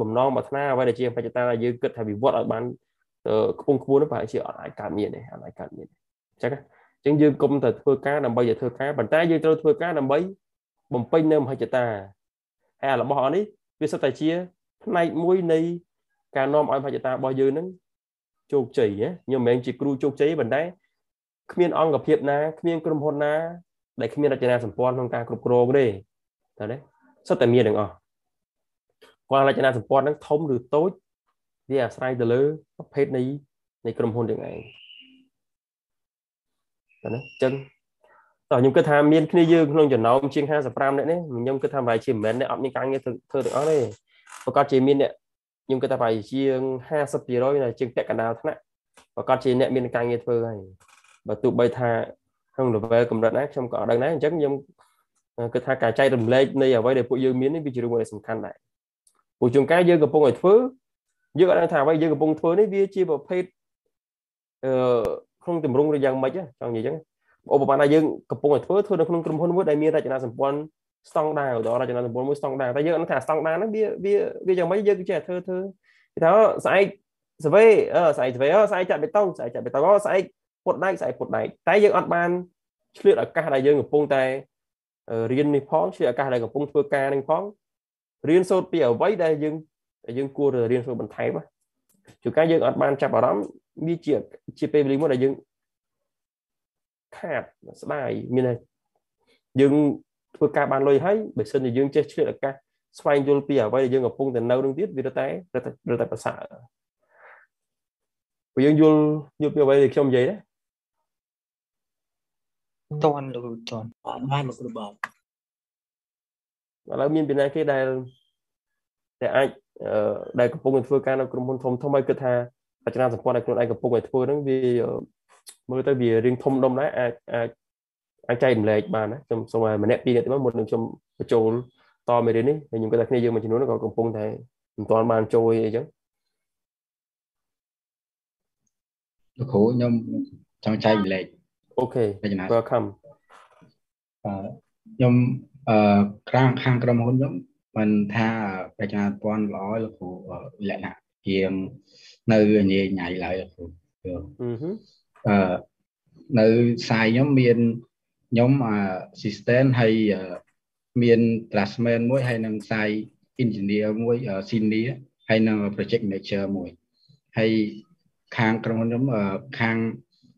បំណងប្រាថ្នាអ្វីដែលជាបច្ចុប្បន្នដែលយើងគិតថាវិវត្តឲ្យបានខ្ពង់ខ្ពស់នោះប្រហែលជាអត់អាចកើតមានទេអត់អាចកើតមានទេអញ្ចឹងអញ្ចឹងយើងគុំតែធ្វើការដើម្បីឲ្យធ្វើការប៉ុន្តែយើងត្រូវធ្វើការដើម្បីបំពេញនៅមហិច្ឆតាហើយរបស់អស់នេះវាសុទ្ធតែជាផ្នែកមួយនៃការនាំឲ្យមហិច្ឆតារបស់យើងនឹងជោគជ័យណាខ្ញុំមិនមែនជាគ្រូជោគជ័យប៉ុន្តែគ្មានអង្គភាពណាគ្មានក្រុមហ៊ុនណាដែលគ្មានរចនាសម្ព័ន្ធក្នុងការគ្រប់គ្រងទេតើទេសុទ្ធតែមានទាំងអស់ គាត់រចនាសម្ព័ន្ធហ្នឹងធំឬតូចវាអាស្រ័យទៅលើប្រភេទនៃនៃក្រុមហ៊ុនទាំងឯងណាអញ្ចឹងតោះខ្ញុំគិតថាមានគ្នាយើងក្នុងចំណោមជាង55នាក់នេះខ្ញុំគិតថាប្រហែលជាមិនមែនអ្នកអត់មានការងារធ្វើទាំងអស់ទេប្រកាសជាមានអ្នកខ្ញុំគិតថាប្រហែលជាង50%ដែលជាងពាក់កណ្ដាលថ្នាក់ប្រកាសជាអ្នកមានការងារធ្វើហើយបើទោះបីថាក្នុង level កម្រិតណាខ្ញុំក៏អត់ដឹងដែរអញ្ចឹងខ្ញុំគិតថាការចែករំលែកនៃអ្វីដែលពួកយើងមាននេះវាជារឿងមួយសំខាន់ដែរ ពួកជួនកាលយើងកំពុងតែធ្វើយើងអត់ដឹងថាអ្វីយើងកំពុងធ្វើនេះវាជាប្រភេទអឺក្នុងទម្រង់ឬយ៉ាងម៉េចចង់និយាយអញ្ចឹងឧបមាថាយើងកំពុងតែធ្វើធ្វើនៅក្នុងក្រុមហ៊ុនមួយដែលមានរចនាសម្ព័ន្ធស្តង់ដារឧទាហរណ៍រចនាសម្ព័ន្ធមួយស្តង់ដារតែយើងអត់ថាស្តង់ដារហ្នឹងវាវាវាយ៉ាងម៉េចយើងចេះធ្វើធ្វើគេថាស្អែកសវេអឺស្អែកសវេអឺស្អែកចាក់បេតុងស្អែកចាក់បេតុងអឺស្អែកពុតដែកស្អែកពុតដែកតែយើងអត់បានឆ្លៀតឱកាសដែលយើងកំពុងតែរៀននេះផងឆ្លៀតឱកាសដែលកំពុងធ្វើការនេះផង រៀនសូត្រពីអ្វីដែលយើងយើងគួររៀនសូត្របន្ថែមជួនកាលយើងអត់បានចាប់អារម្មណ៍វាជាជាពេលវេលាមួយដែលយើងខាតស្ដាយមានយើងធ្វើការបានលុយហើយបើសិនជាយើងចេះឆ្លៀតឱកាសស្វែងយល់ពីអ្វីដែលយើងកំពុងតែនៅនឹងទៀតវាទៅតែទៅតែប្រសើរព្រោះយើងយល់យល់ពីអ្វីដែលខ្ញុំនិយាយដែរតន់លោកតន់អត់បានមកគ្រូបង ឥឡូវមានពីណាគេដែលដែលអាចដែលកំពុងធ្វើការនៅក្រុមហ៊ុនធំធំហើយគិតថារចនាសម្ព័ន្ធដែលខ្លួនឯងកំពុងតែធ្វើហ្នឹងវាមើលទៅវារៀងធំដុំដែរអាចអាចអាចចែករំលែកបានណាខ្ញុំសូមឲ្យម្នាក់ពីរនាក់ទៅមុននឹងខ្ញុំបញ្ចូលតមេរៀននេះហើយខ្ញុំគិតថាគ្នាយើងមួយចំនួនក៏កំពុងតែមិនទាន់បានចូលអីចឹងលោកគ្រូខ្ញុំចង់ចែករំលែកអូខេ welcome អឺខ្ញុំ អឺខាងខាងក្រុមហ៊ុនខ្ញុំមិនថាបញ្ញាពន្ធល្អលោកគ្រូលក្ខណៈជាងនៅញ៉ៃញ៉ៃឡើយលោកគ្រូអឺនៅសាយខ្ញុំមានខ្ញុំ assistant ហើយមាន classman មួយហើយនឹងសាយ engineer មួយ senior ហើយនឹង project manager មួយហើយខាងក្រុមហ៊ុនខ្ញុំខាង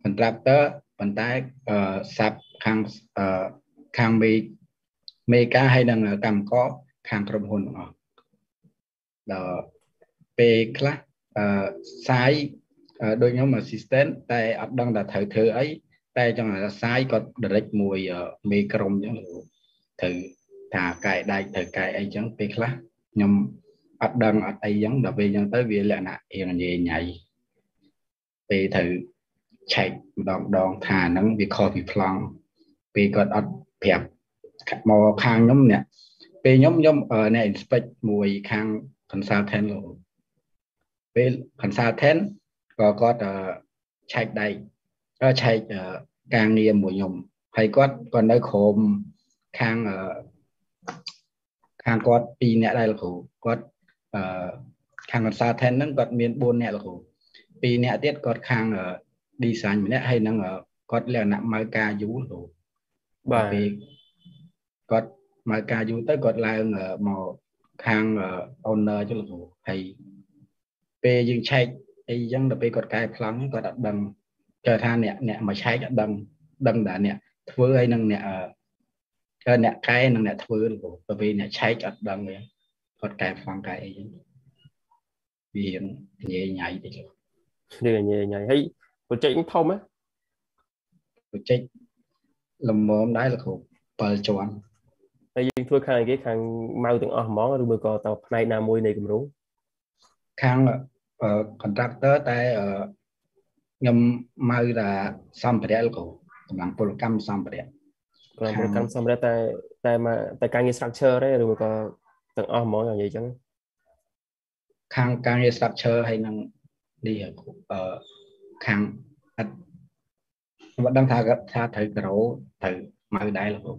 contractor ប៉ុន្តែសាប់ខាងខាងមេ មេការហើយនឹងកម្មករខាងក្រុមហ៊ុនទាំងអស់ដល់ពេលខ្លះអឺសាយដូចខ្ញុំ assistant តែអត់ដឹងថាត្រូវធ្វើអីតែចង់ថាសាយគាត់ direct មួយមេក្រុមអញ្ចឹងត្រូវថាកែដែកត្រូវកែអីអញ្ចឹងពេលខ្លះខ្ញុំអត់ដឹងអត់អីអញ្ចឹងដល់ពេលអញ្ចឹងទៅវាលក្ខណៈរៀងញ៉ៃញ៉ៃពេលត្រូវឆែកម្ដងម្ដងថាហ្នឹងវាខុសពីប្លង់ពេលគាត់អត់ប្រាប់ មកខាងខ្ញុំនេះពេលខ្ញុំខ្ញុំអ្នក inspect មួយខាង consultant លោកពេល consultant ក៏គាត់ឆែកដៃឆែកការងារមួយខ្ញុំហើយគាត់គាត់នៅក្រុមខាងខាងគាត់2នាក់ដែរលោកគ្រូគាត់ខាង consultant ហ្នឹងគាត់មាន4នាក់លោកគ្រូ2នាក់ទៀតគាត់ខាង design ម្នាក់ហើយនឹងគាត់លក្ខណៈមើលការយូរលោកបាទពេល គាត់មកការយូរទៅគាត់ឡើងមកខាង owner ចុះលោកគ្រូហើយពេលយើងឆែកអីចឹងដល់ពេលគាត់កែប្លង់គាត់អត់ដឹងគេថាអ្នកអ្នកមកឆែកអត់ដឹងដឹងតែអ្នកធ្វើហើយនឹងអ្នកអឺអ្នកកែនិងអ្នកធ្វើលោកគ្រូទៅពេលអ្នកឆែកអត់ដឹងទេគាត់កែប្លង់កែអីចឹងវាញ៉ៃញ៉ៃតិចនេះញ៉ៃញ៉ៃហើយ project ធំហ៎ project លំមដែរលោកគ្រូ7ជាន់ ហើយយើងធ្វើខាងគេខាងម៉ៅទាំងអស់ហ្មងឬមួយក៏តផ្នែកណាមួយនៃគម្រោងខាង contractor តែខ្ញុំម៉ៅថាសម្ភារៈលោកកម្លាំងពលកម្មសម្ភារៈកម្លាំងពលកម្មសម្ភារៈតែតែមកតែការងារ structure ទេឬមួយក៏ទាំងអស់ហ្មងនិយាយចឹងខាងការងារ structure ហើយនឹងនេះអឺខាងអត់ខ្ញុំដឹងថាថាត្រូវក្រូត្រូវម៉ៅដែរលោក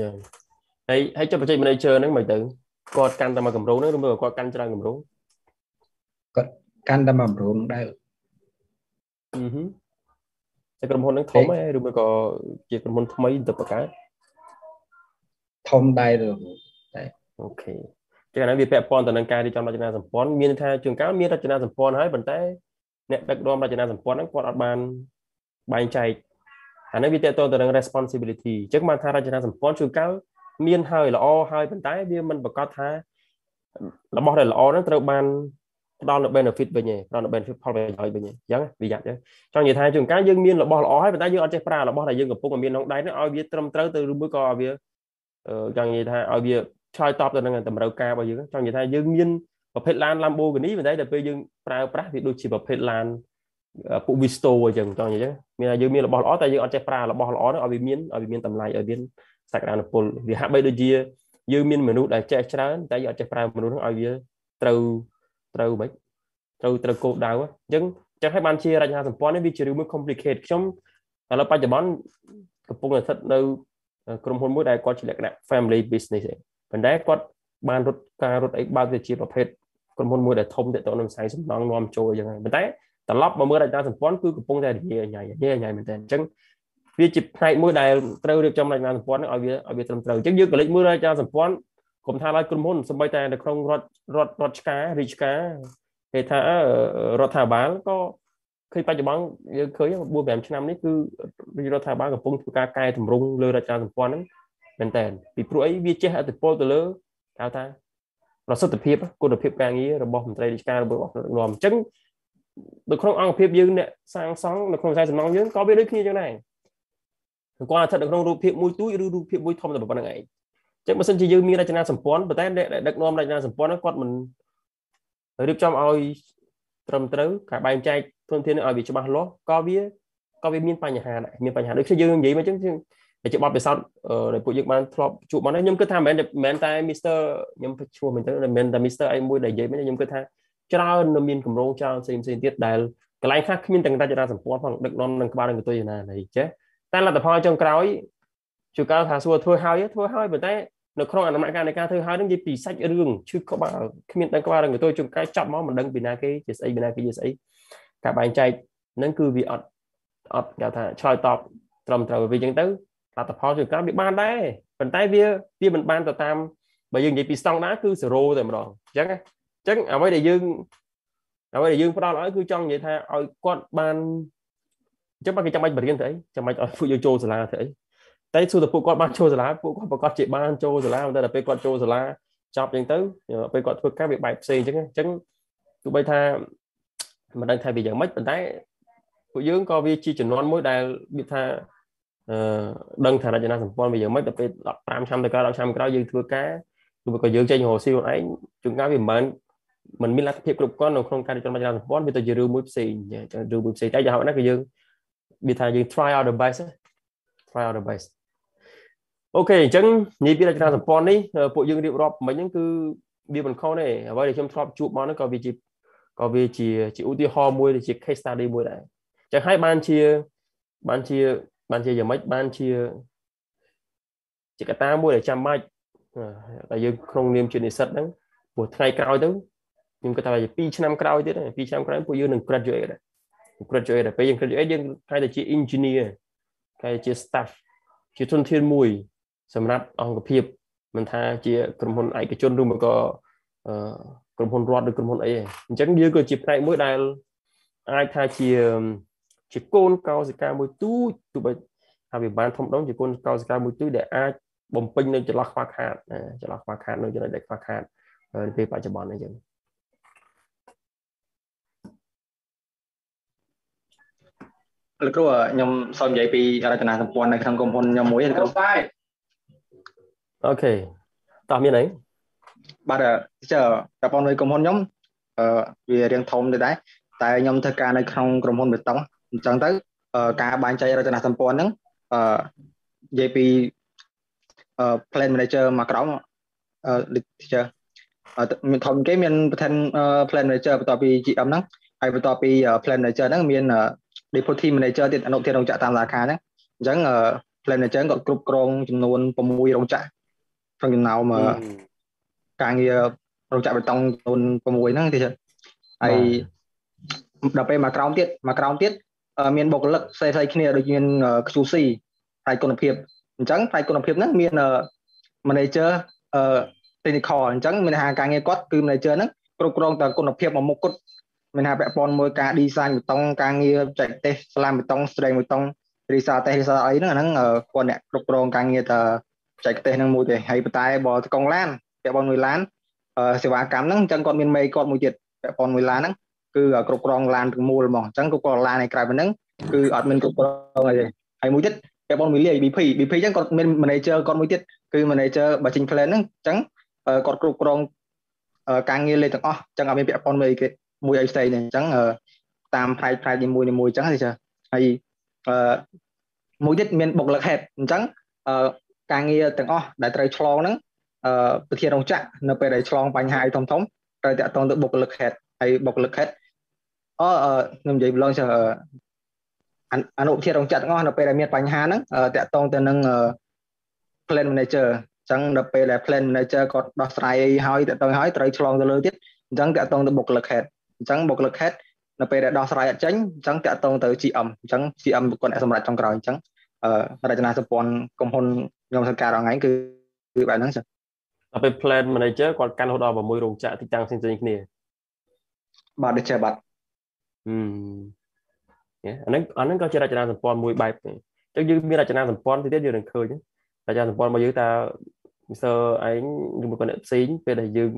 យ៉ា ហើយហើយចុះបច្ចេក manager ហ្នឹងមិនទៅគាត់កាន់តែមកកម្រោងហ្នឹងឬមួយគាត់កាន់ច្រើនកម្រោងគាត់កាន់តែមកកម្រោងដែរអឺហឹមតែក្រុមហ៊ុនហ្នឹងធំហ៎ឬមួយក៏ជាក្រុមហ៊ុនថ្មីទៅបង្កើតធំដែរលោកអូខេចឹងអានេះវាពាក់ព័ន្ធទៅនឹងការរៀបចំរចនាសម្ព័ន្ធមានថាជួនកាលមានរចនាសម្ព័ន្ធហើយប៉ុន្តែអ្នកដឹកនាំរចនាសម្ព័ន្ធហ្នឹងគាត់អត់បានបែងចែកអានេះវាតទៅទៅនឹង responsibility អញ្ចឹងបានថារចនាសម្ព័ន្ធជួនកាល មានហើយល្អហើយប៉ុន្តែវាមិនប្រកាសថារបស់ដែលល្អហ្នឹងត្រូវបានផ្ដល់នូវ benefit វិញឯងផ្ដល់នូវ benefit ផលប្រយោជន៍វិញឯងអញ្ចឹងវាយ៉ាត់ទៅចង់និយាយថាជួនកាលយើងមានរបស់ល្អហើយប៉ុន្តែយើងអត់ចេះប្រើរបស់ដែលយើងកំពុងតែមានក្នុងដៃហ្នឹងឲ្យវាត្រឹមត្រូវទៅឬមួយក៏ឲ្យវាចង់និយាយថាឲ្យវាឆ្លើយតបទៅនឹងតម្រូវការរបស់យើងចង់និយាយថាយើងមានប្រភេទឡាន Lamborghini ប៉ុន្តែដល់ពេលយើងប្រើប្រាស់វាដូចជាប្រភេទឡានពួក Visto អញ្ចឹងចង់និយាយមានថាយើងមានរបស់ល្អតែយើងអត់ចេះប្រើរបស់ល្អនោះឲ្យវាមានឲ្យវាមានតម្លៃឲ្យមាន សក្តានុពលវាហាក់បីដូចជាយើងមានមនុស្សដែលចេះច្រើនតែយើងអត់ចេះប្រើមនុស្សនោះឲ្យវាត្រូវត្រូវមិនត្រូវត្រូវគោលដៅអញ្ចឹងចឹងឲ្យបានជារចនាសម្ព័ន្ធនេះវាជារឿងមួយ complicate ខ្ញុំឥឡូវបច្ចុប្បន្នកំពុងតែស្ថិតនៅក្រុមហ៊ុនមួយដែលគាត់ជាលក្ខណៈ family business ឯងប៉ុន្តែគាត់បានរត់ការរត់អីបើកទៅជាប្រភេទក្រុមហ៊ុនមួយដែលធំទៅទៅនឹងវិស័យសំណង់នាំចូលអញ្ចឹងហើយប៉ុន្តែត្រឡប់មកមើលរចនាសម្ព័ន្ធគឺកំពុងតែរញ៉ៃញ៉ៃញ៉ៃមែនតើអញ្ចឹង វាជាផ្នែកមួយដែលត្រូវរៀបចំរចនាសម្ព័ន្ធឲ្យវាឲ្យវាត្រឹមត្រូវអញ្ចឹងយើងក៏លេចមើលរចនាសម្ព័ន្ធគុំថាឡើយក្រុមហ៊ុនសម្បីតែនៅក្នុងរដ្ឋរដ្ឋរដ្ឋឆ្ការាជការគេថារដ្ឋាភិបាលក៏ឃើញបច្ចុប្បន្នយើងឃើញ4 5ឆ្នាំនេះគឺរដ្ឋាភិបាលកំពុងធ្វើការកែតម្រង់លើរចនាសម្ព័ន្ធហ្នឹងមែនតើពីព្រោះអីវាចេះអតិពលទៅលើហៅថាប្រសិទ្ធភាពគុណភាពការងាររបស់មន្ត្រីរាជការរបស់ដឹកនាំអញ្ចឹងនៅក្នុងអង្គភាពយើងអ្នកសាងសង់នៅក្នុងខ្សែសំណងយើងក៏វាដូចគ្នាចឹងដែរ គាត់ស្ថិតនៅក្នុងរូបភាពមួយទូចឬរូបភាពមួយធំតែប៉ុណ្្នឹងឯងអញ្ចឹងបើសិនជាយើងមានរចនាសម្ព័ន្ធប៉ុន្តែអ្នកដែលដឹកនាំរចនាសម្ព័ន្ធហ្នឹងគាត់មិនរៀបចំឲ្យត្រឹមត្រូវការបែងចែកធនធានឲ្យវាច្បាស់លាស់ក៏វាក៏វាមានបញ្ហាដែរមានបញ្ហាដូចខ្ញុំយើងនិយាយមកអញ្ចឹងតែជាបទពិសោធន៍ដែលពួកយើងបានធ្លាប់ជួបមកនេះខ្ញុំគិតថាមិនមែនមិនមែនតែ Mr ខ្ញុំឈ្មោះមិនទៅមិនមែនតែ Mr អីមួយដែលនិយាយមកខ្ញុំគិតថាច្រើននៅមានកម្រងច្រើនផ្សេងផ្សេងទៀតដែលកន្លែងខ្លះគ្មានទាំងរចនាសម្ព័ន្ធផងដឹកនាំនឹងក្បាលនឹងកតុយណានេះចេះ តែលទ្ធផលចុងក្រោយជួយកៅថាសួរធ្វើហើយធ្វើហើយប៉ុន្តែនៅក្នុងអនុម័តការនៃការធ្វើហើយនឹងនិយាយពីសាច់រឿងឈឺក្បាលគ្មានដឹងក្បាលនឹងកតុយជួនកៅចាប់មកមិនដឹងពីណាគេជាស្អីពីណាគេជាស្អីការបែងចែកនឹងគឺវាអត់អត់គេថាឆ្លើយតបត្រឹមត្រូវវាអញ្ចឹងទៅលទ្ធផលជួយកៅវាបានដែរប៉ុន្តែវាវាមិនបានទៅតាមបើយើងនិយាយពីស្តង់ដារគឺ0តែម្ដងអញ្ចឹងចឹងអ្វីដែលយើងអ្វីដែលយើងផ្ដល់ឲ្យគឺចង់និយាយថាឲ្យគាត់បាន អញ្ចឹងបើគេចាំបាច់បរៀនទៅអីចាំបាច់ឲ្យពួកយើងចូលសាលាទៅអីតែសួរទៅពួកគាត់បានចូលសាលាពួកគាត់ប្រកាសជាបានចូលសាលាតែដល់ពេលគាត់ចូលសាលាចប់អញ្ចឹងទៅពេលគាត់ធ្វើការវាបែបផ្សេងអញ្ចឹងអញ្ចឹងទោះបីថាមិនដឹងថាវាយ៉ាងម៉េចប៉ុន្តែពួកយើងក៏វាជាចំនួនមួយដែលវាថាអឺដឹងថារចនាសម្ព័ន្ធវាយ៉ាងម៉េចដល់ពេល15ឆ្នាំទៅក្រោយ10ឆ្នាំក្រោយយើងធ្វើការឬក៏យើងចេញរកស៊ីខ្លួនឯងជួនកាលវាមិនមែនมันមានលទ្ធភាពគ្រប់គ្រាន់នៅក្នុងការរៀបចំរចនាសម្ព័ន្ធវាទៅជារឿងមួយផ្សេងអញ្ចឹងរឿងមួយផ្សេងតែយ៉ាងហោចណាស់គឺយើង វាថាយើង try out the best try out the best អូខេអញ្ចឹងនិយាយពីរចនាសម្ព័ន្ធនេះពួកយើងរៀបរាប់មិញហ្នឹងគឺវាមិនខុសទេអ្វីដែលខ្ញុំធ្លាប់ជួបមកហ្នឹងក៏វាជាក៏វាជាជាឧទាហរណ៍មួយជា case study មួយដែរអញ្ចឹងហើយបានជាបានជាបានជាយ៉ាងម៉េចបានជាជាកត្តាមួយដែលចាំបាច់តែយើងក្នុងនាមជានិស្សិតហ្នឹងព្រោះថ្ងៃក្រោយទៅខ្ញុំគិតថា2ឆ្នាំក្រោយទៀត2ឆ្នាំក្រោយពួកយើងនឹង graduate ដែរ graduate ដែរពេលយើង graduate យើងខ្លាចតែជា engineer ខ្លាចជា staff ជាទុនធានមួយ សម្រាប់អង្គភាពមិនថាជាក្រុមហ៊ុនឯកជនឬមកក៏ក្រុមហ៊ុនរដ្ឋឬក្រុមហ៊ុនអីអញ្ចឹងយើងក៏ជាផ្នែកមួយដែលអាចថាជាជាកូនកោសិកាមួយទូចទោះបីថាវាបានធំដុំជាកូនកោសិកាមួយទូចដែលអាចបំពេញនៅចន្លោះខ្វះខាតចន្លោះខ្វះខាតនៅចំណុចដែលខ្វះខាតនៅពេលបច្ចុប្បន្នអញ្ចឹង លោកគ្រូខ្ញុំសូមនិយាយពីរចនាសម្ព័ន្ធនៅក្នុងក្រុមហ៊ុនខ្ញុំមួយលោកគ្រូអូខេតោះមានអីបាទចើប្រព័ន្ធនៃក្រុមហ៊ុនខ្ញុំអឺវារៀងធំទៅដែរតែខ្ញុំធ្វើការនៅក្នុងក្រុមហ៊ុនបេតុងអញ្ចឹងទៅការបែងចែករចនាសម្ព័ន្ធហ្នឹងអឺនិយាយពី plan manager មកក្រោមអឺ teacher មានធំគេមានប្រធាន plan manager បន្ទាប់ពី GM ហ្នឹងហើយបន្ទាប់ពី plan manager ហ្នឹងមាន deputy manager ទៀតអនុប្រធានរោងចក្រតាមសាខាហ្នឹងអញ្ចឹង plan manager គាត់គ្រប់គ្រងចំនួន6រោងចក្រក្នុងចំណោមការងាររោងចក្របេតុងចំនួន6ហ្នឹងទីហើយដល់ពេលមកក្រោមទៀតមកក្រោមទៀតមានបុគ្គលិកផ្សេងៗគ្នាដូចមាន QC ផ្នែកគុណភាពអញ្ចឹងផ្នែកគុណភាពហ្នឹងមាន manager technical អញ្ចឹងមានថាការងារគាត់គឺ manager ហ្នឹងគ្រប់គ្រងតែគុណភាពមួយមុខគត់ មានថាពាក់ព័ន្ធមួយការ design បេតុងការងារបច្ចេកទេសស្លាមបេតុង strength បេតុងរីសាតេសរីសាអីហ្នឹងអាហ្នឹងគាត់អ្នកគ្រប់គ្រងការងារតែបច្ចេកទេសហ្នឹងមួយទេហើយប៉ុន្តែបើកង់ឡានពាក់ព័ន្ធមួយឡានសេវាកម្មហ្នឹងអញ្ចឹងគាត់មានមេគាត់មួយទៀតពាក់ព័ន្ធមួយឡានហ្នឹងគឺគ្រប់គ្រងឡានទាំងមូលហ្មងអញ្ចឹងគ្រប់គ្រងឡានឯក្រៅពីហ្នឹងគឺអត់មានគ្រប់គ្រងអីទេហើយមួយទៀតពាក់ព័ន្ធមួយលាយ BP BP អញ្ចឹងគាត់មាន manager គាត់មួយទៀតគឺ manager បើចេញ plan ហ្នឹងអញ្ចឹងគាត់គ្រប់គ្រងការងារលេខទាំងអស់អញ្ចឹងអត់មានពាក់ព័ន្ធមួយអីគេ មួយអីផ្សេងទេអញ្ចឹងតាមផ្នែកផ្នែកនីមួយនីមួយអញ្ចឹងទេចាហើយអឺមួយទៀតមានបុគ្គលិក head អញ្ចឹងអឺការងារទាំងអស់ដែលត្រូវឆ្លងហ្នឹងអឺប្រធានរោងចក្រនៅពេលដែលឆ្លងបញ្ហាអីធំធំត្រូវតាក់ទងទៅបុគ្គលិក head ហើយបុគ្គលិក head អឺខ្ញុំនិយាយម្លងចុះអនុប្រធានរោងចក្រទាំងអស់នៅពេលដែលមានបញ្ហាហ្នឹងតាក់ទងទៅនឹង plan manager អញ្ចឹងដល់ពេលដែល plan manager គាត់ដោះស្រាយអីហើយតាក់ទងហើយត្រូវឆ្លងទៅលើទៀតអញ្ចឹងតាក់ទងទៅបុគ្គលិក head អញ្ចឹងបុគ្គលិក head នៅពេលដែលដោះស្រាយអត់ចេញអញ្ចឹងតាក់ទងទៅ GM អញ្ចឹង GM គាត់អ្នកសម្រាប់ចុងក្រោយអញ្ចឹងរចនាសម្ព័ន្ធក្រុមហ៊ុនខ្ញុំធ្វើការរងថ្ងៃគឺគឺបែបហ្នឹងចាដល់ពេល plan manager គាត់កាន់រហូតដល់6រោងចក្រទីតាំងផ្សេងៗគ្នាបាទដូចជាបាទហឹមអាហ្នឹងអាហ្នឹងក៏ជារចនាសម្ព័ន្ធមួយបែបទេអញ្ចឹងយើងមានរចនាសម្ព័ន្ធទីទៀតយើងនឹងឃើញរចនាសម្ព័ន្ធរបស់យើងតើមីសើឯងឬមួយក៏អ្នកផ្សេងពេលដែលយើង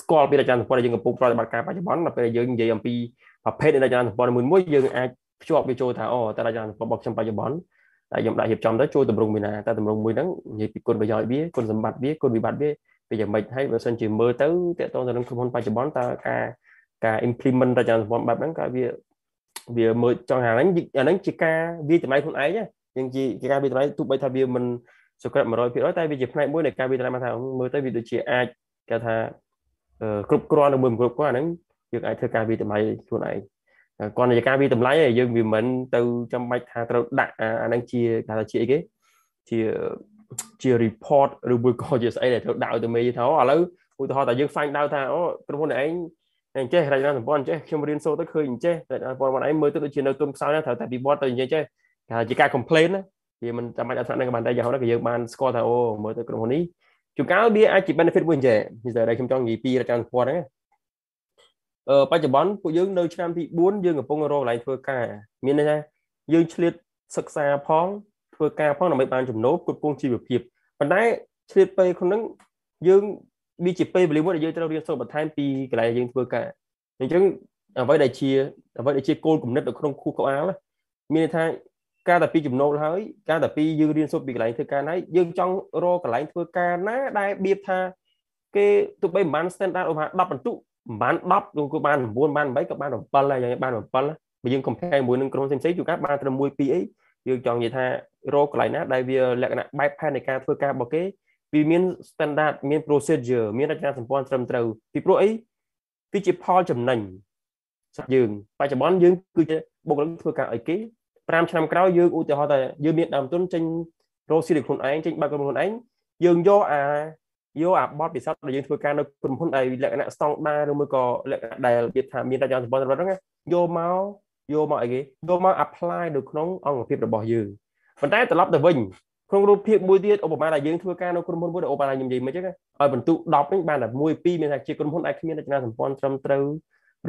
ស្គាល់ពីរចនាសម្ព័ន្ធដែលយើងកំពុងប្រតិបត្តិការបច្ចុប្បន្នដល់ពេលយើងនិយាយអំពីប្រភេទនៃរចនាសម្ព័ន្ធមួយមួយយើងអាចភ្ជាប់វាចូលថាអូតើរចនាសម្ព័ន្ធរបស់ខ្ញុំបច្ចុប្បន្នតែខ្ញុំដាក់រៀបចំទៅចូលតម្រង់មួយណាតែតម្រង់មួយហ្នឹងនិយាយពីគុណប្រយោជន៍វាគុណសម្បត្តិវាគុណវិបត្តិវាវាយ៉ាងម៉េចហើយបើសិនជាមើលទៅតកតងទៅនឹងក្រុមហ៊ុនបច្ចុប្បន្នតើការការ implement រចនាសម្ព័ន្ធបែបហ្នឹងក៏វាវាមើលចង់ថាហ្នឹងអាហ្នឹងជាការវាតម្លៃខ្លួនឯងយើងជាការវាតម្លៃទោះបីថាវាមិនសុក្រិត100%តែវាជាផ្នែកមួយនៃការវាតម្លៃមកថាមើលទៅវាដូចជាអាច គេថាគ្រប់គ្រាន់នឹងមួយមិនគ្រប់គ្រាន់ហ្នឹងយើងអាចធ្វើការវាតម្លៃខ្លួនឯងគាត់និយាយការវាតម្លៃឯងយើងវាមិនទៅចាំបាច់ថាត្រូវដាក់អាហ្នឹងជាគេថាជាអីគេជាជា report ឬមួយក៏ជាស្អីដែលត្រូវដាក់ឲ្យទៅមេថាឥឡូវឧទាហរណ៍តែយើង find out ថាអូក្រុមហ៊ុនឯងអញ្ចេះរចនាសម្ព័ន្ធអញ្ចេះខ្ញុំរៀនសូត្រទៅឃើញអញ្ចេះរចនាសម្ព័ន្ធរបស់ឯងមើលទៅដូចជានៅទុនខ្សោយណាត្រូវតែពិវត្តទៅនិយាយចេះគេជាការ complain ណាវាមិនចាំបាច់អត់ថានឹងបានតែយ៉ាងណាក៏យើងបានស្គាល់ថាអូមើលទៅក្រុមហ៊ុននេះ ជួនកាលវាអាចជា benefit មួយអញ្ចេះនេះតែខ្ញុំចង់និយាយពីរចនាសម្ព័ន្ធហ្នឹងអឺបច្ចុប្បន្នពួកយើងនៅឆ្នាំទី4យើងកំពុងរកកន្លែងធ្វើការមានន័យថាយើងឆ្លៀតសិក្សាផងធ្វើការផងដើម្បីបានចំណូលគ្រប់គ្រងជីវភាពប៉ុន្តែឆ្លៀតពេលក្នុងហ្នឹងយើងវាជាពេលវេលាមួយដែលយើងត្រូវរៀនសូត្របន្ថែមពីកន្លែងយើងធ្វើការអញ្ចឹងអ្វីដែលជាអ្វីដែលជាគោលគំនិតនៅក្នុងខួរក្បាលមានន័យថា ការតែពីចំណូលហើយការតែពីយើងរៀនសូត្រពីកន្លែងធ្វើការហើយយើងចង់រកកន្លែងធ្វើការណាដែលបៀបថាគេទោះបីមិនបាន standard ឧបមា10បន្ទុកមិនបាន10យើងក៏បាន9បាន8ក៏បាន7ដែរយ៉ាងបាន7បើយើង compare មួយនឹងក្រុមផ្សេងៗជួនកាលបានត្រឹម1 2អីយើងចង់និយាយថារកកន្លែងណាដែលវាលក្ខណៈបែបផែននៃការធ្វើការរបស់គេវាមាន standard មាន procedure មានរចនាសម្ព័ន្ធត្រឹមត្រូវពីព្រោះអីវាជាផលចំណេញសម្រាប់យើងបច្ចុប្បន្នយើងគឺជាបុគ្គលិកធ្វើការឲ្យគេ 5ឆ្នាំក្រោយយើងឧទាហរណ៍ថាយើងមានដើមទុនចេញរកស៊ីដោយខ្លួនឯងចេញបើកក្រុមហ៊ុនឯងយើងយកអាយកអាបទពិសោធន៍ដែលយើងធ្វើការនៅក្រុមហ៊ុនដែលលក្ខណៈស្តង់ដារឬមួយក៏លក្ខណៈដែលវាថាមានរចនាសម្ព័ន្ធរបស់ហ្នឹងយកមកយកមកអីគេយកមក apply នៅក្នុងអង្គភាពរបស់យើងប៉ុន្តែត្រឡប់ទៅវិញក្នុងរូបភាពមួយទៀតឧបមាថាយើងធ្វើការនៅក្រុមហ៊ុនមួយឧបមាខ្ញុំនិយាយមិនអញ្ចឹងឲ្យបន្ទុក10នេះបានតែ1 2មានថាជាក្រុមហ៊ុនដែលគ្មានរចនាសម្ព័ន្ធត្រឹមត្រូវ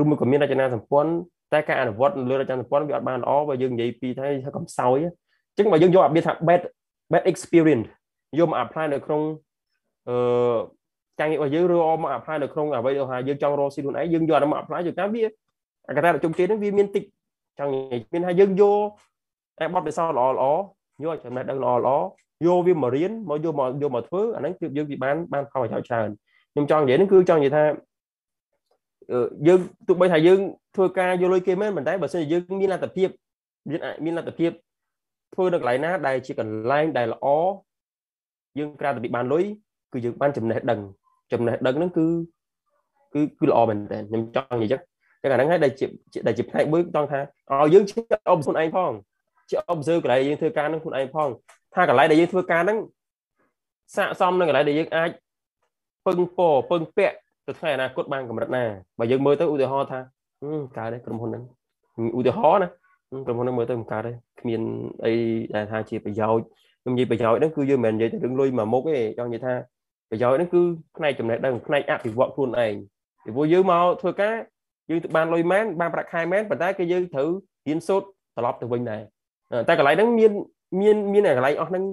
ឬមួយក៏មានរចនាសម្ព័ន្ធ តែការអនុវត្តលើរចនាសម្ព័ន្ធវាអត់បានល្អបើយើងនិយាយពីថាកំសោយអញ្ចឹងបើយើងយកអាបៀថា bad bad experience យកមក apply នៅក្នុងអឺការងាររបស់យើងឬមក apply នៅក្នុងអ្វីដែលថាយើងចង់រកស៊ីខ្លួនឯងយើងយកអាមក apply ជួនកាលវាអាកតាជោគជ័យហ្នឹងវាមានតិចចង់និយាយមានថាយើងយកតែបទពិសោធន៍ល្អល្អយកចំណេះដឹងល្អល្អយកវាមករៀនមកយកមកយកមកធ្វើអាហ្នឹងគឺយើងវាបានបានផលប្រយោជន៍ច្រើនខ្ញុំចង់និយាយហ្នឹងគឺចង់និយាយថា យើងទោះបីថាយើងធ្វើការយកលុយគេមែនប៉ុន្តែបើសិនជាយើងមានលទ្ធភាពមានមានលទ្ធភាពធ្វើនៅកន្លែងណាដែលជាកន្លែងដែលល្អយើងក្រៅពីបានលុយគឺយើងបានចំណេះដឹងចំណេះដឹងហ្នឹងគឺគឺគឺល្អមែនតើខ្ញុំចង់និយាយចឹងចឹងអាហ្នឹងហើយដែលជាដែលជាផ្នែកមួយចង់ថាឲ្យយើងជា observe ខ្លួនឯងផងជា observe កន្លែងយើងធ្វើការហ្នឹងខ្លួនឯងផងថាកន្លែងដែលយើងធ្វើការហ្នឹងស័កសមនឹងកន្លែងដែលយើងអាចពឹងពពឹងពាក់ ទៅថ្ងៃអនាគតបានកម្រិតណាបើយើងមើលទៅឧទាហរណ៍ថាកើតទេក្រុមហ៊ុនហ្នឹងឧទាហរណ៍ណាក្រុមហ៊ុនហ្នឹងមើលទៅមិនកើតទេគ្មានអីដែលថាជាប្រយោជន៍ខ្ញុំនិយាយប្រយោជន៍ហ្នឹងគឺយើងមិនមែននិយាយទៅរឿងលុយមួយមុខទេចង់និយាយថាប្រយោជន៍ហ្នឹងគឺផ្នែកចំណេះដឹងផ្នែកអភិវឌ្ឍខ្លួនឯងពីព្រោះយើងមកធ្វើការយើងទៅបានលុយមែនបានប្រាក់ខែមែនប៉ុន្តែគឺយើងត្រូវរៀនសូត្រត្រឡប់ទៅវិញដែរតែកន្លែងហ្នឹងមានមានមានកន្លែងអស់ហ្នឹង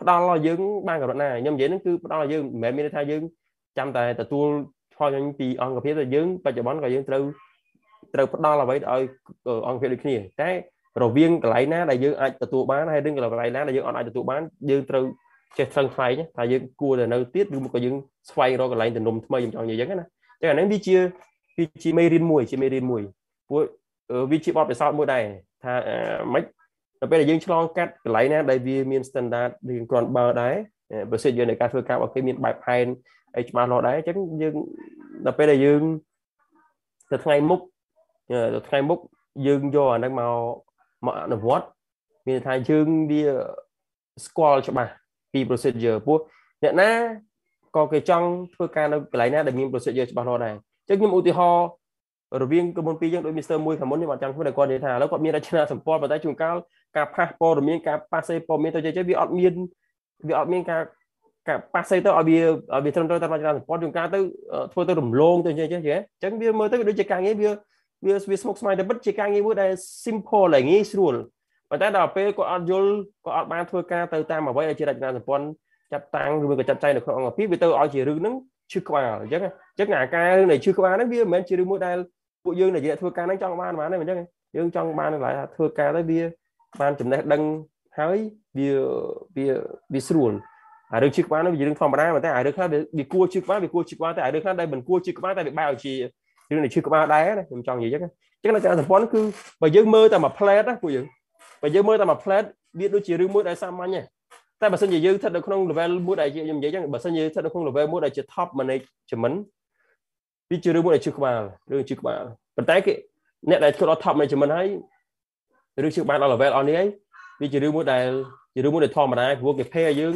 ផ្ដល់ឲ្យយើងបានកម្រិតណាខ្ញុំនិយាយហ្នឹងគឺផ្ដល់ឲ្យយើងមិនមែនមានថាយើងចាំតែទទួល ផលញពីអង្គភាពតែយើងបច្ចុប្បន្នក៏យើងត្រូវត្រូវផ្ដល់អ្វីឲ្យអង្គភាពដូចគ្នាតែរវាងកន្លែងណាដែលយើងអាចទទួលបានហើយរឿងកន្លែងណាដែលយើងអត់អាចទទួលបានយើងត្រូវចេះត្រឹងថ្លែងថាយើងគួរតែនៅទៀតឬក៏យើងស្វែងរកកន្លែងទំនុំថ្មីខ្ញុំចង់និយាយអញ្ចឹងណាតែអានេះវាជាវាជាមេរៀនមួយជាមេរៀនមួយព្រោះវាជាបទពិសោធន៍មួយដែរថាមិនដល់ពេលដែលយើងឆ្លងកាត់កន្លែងណាដែលវាមាន standard រៀងគ្រាន់បើដែរបើសិនយើងនៅការធ្វើការរបស់គេមានបែបផែន អីច្បាស់លាស់ដែរអញ្ចឹងយើងដល់ពេលដែលយើងទៅថ្ងៃមុខទៅថ្ងៃមុខយើងយកអាហ្នឹងមកមកអនុវត្តមានថាយើងវាស្គាល់ច្បាស់ពី procedure ពោះអ្នកណាក៏គេចង់ធ្វើការនៅកន្លែងណាដែលមាន procedure ច្បាស់លាស់ដែរអញ្ចឹងខ្ញុំឧទាហរណ៍រវាងក្រុមហ៊ុនពីរយើងដូច Mr. មួយខាងមុនខ្ញុំអត់ចាំធ្វើតែគាត់និយាយថាឥឡូវគាត់មានរចនាសម្ព័ន្ធប៉ុន្តែជួនកាលការផាសព័ត៌មានការប៉ាសេព័ត៌មានទៅចេះវាអត់មានវាអត់មានការ ការប៉ាសេទៅឲ្យវាឲ្យវាត្រឹមត្រូវតាមរចនាសម្ព័ន្ធជួនកាលទៅធ្វើទៅរំលងទៅចេះចេះអញ្ចឹងវាមើលទៅដូចជាការងារវាវាវាស្មុគស្មាញតែពិតជាការងារមួយដែល simple ដែលងាយស្រួលប៉ុន្តែដល់ពេលគាត់អត់យល់គាត់អត់បានធ្វើការទៅតាមអ្វីដែលជារចនាសម្ព័ន្ធចាត់តាំងឬក៏ចាត់ចែងនៅក្នុងអង្គភាពវាទៅឲ្យជារឿងហ្នឹងឈឺក្បាលអញ្ចឹងអញ្ចឹងអាការរឿងនៃឈឺក្បាលហ្នឹងវាមិនមែនជារឿងមួយដែលពួកយើងដែលធ្វើការហ្នឹងចង់បានបានទេអញ្ចឹងយើងចង់បានឡើយថាធ្វើការទៅវាបានចំណេះដឹងហើយវាវាវាស្រួល អារឿងជិះក្បាលនោះវារឿងធម្មតាតែអារឿងខ្លះវាគួរជិះក្បាលវាគួរជិះក្បាលតែអារឿងខ្លះដែលមិនគួរជិះក្បាលតែវាបែរឲ្យជារឿងនៃជិះក្បាលដែរណាខ្ញុំចង់និយាយចឹងចឹងនៅការសម្ព័ន្ធគឺបើយើងមើលតែមួយផ្លែតណាពួកយើងបើយើងមើលតែមួយផ្លែតវាដូចជារឿងមួយដែលសាមញ្ញតែបើសិនជាយើងស្ថិតនៅក្នុង level មួយដែលខ្ញុំនិយាយចឹងបើសិនជាស្ថិតនៅក្នុង level មួយដែលជា top management វាជារឿងមួយដែលជិះក្បាលរឿងជិះក្បាលប៉ុន្តែគេអ្នកដែលធ្វើដល់ top management ហើយរឿងជិះក្បាលដល់ level អស់នេះហើយវាជារឿងមួយដែលជារឿងមួយដែលធម្មតាព្រោះគេ pay ឲ្យយើង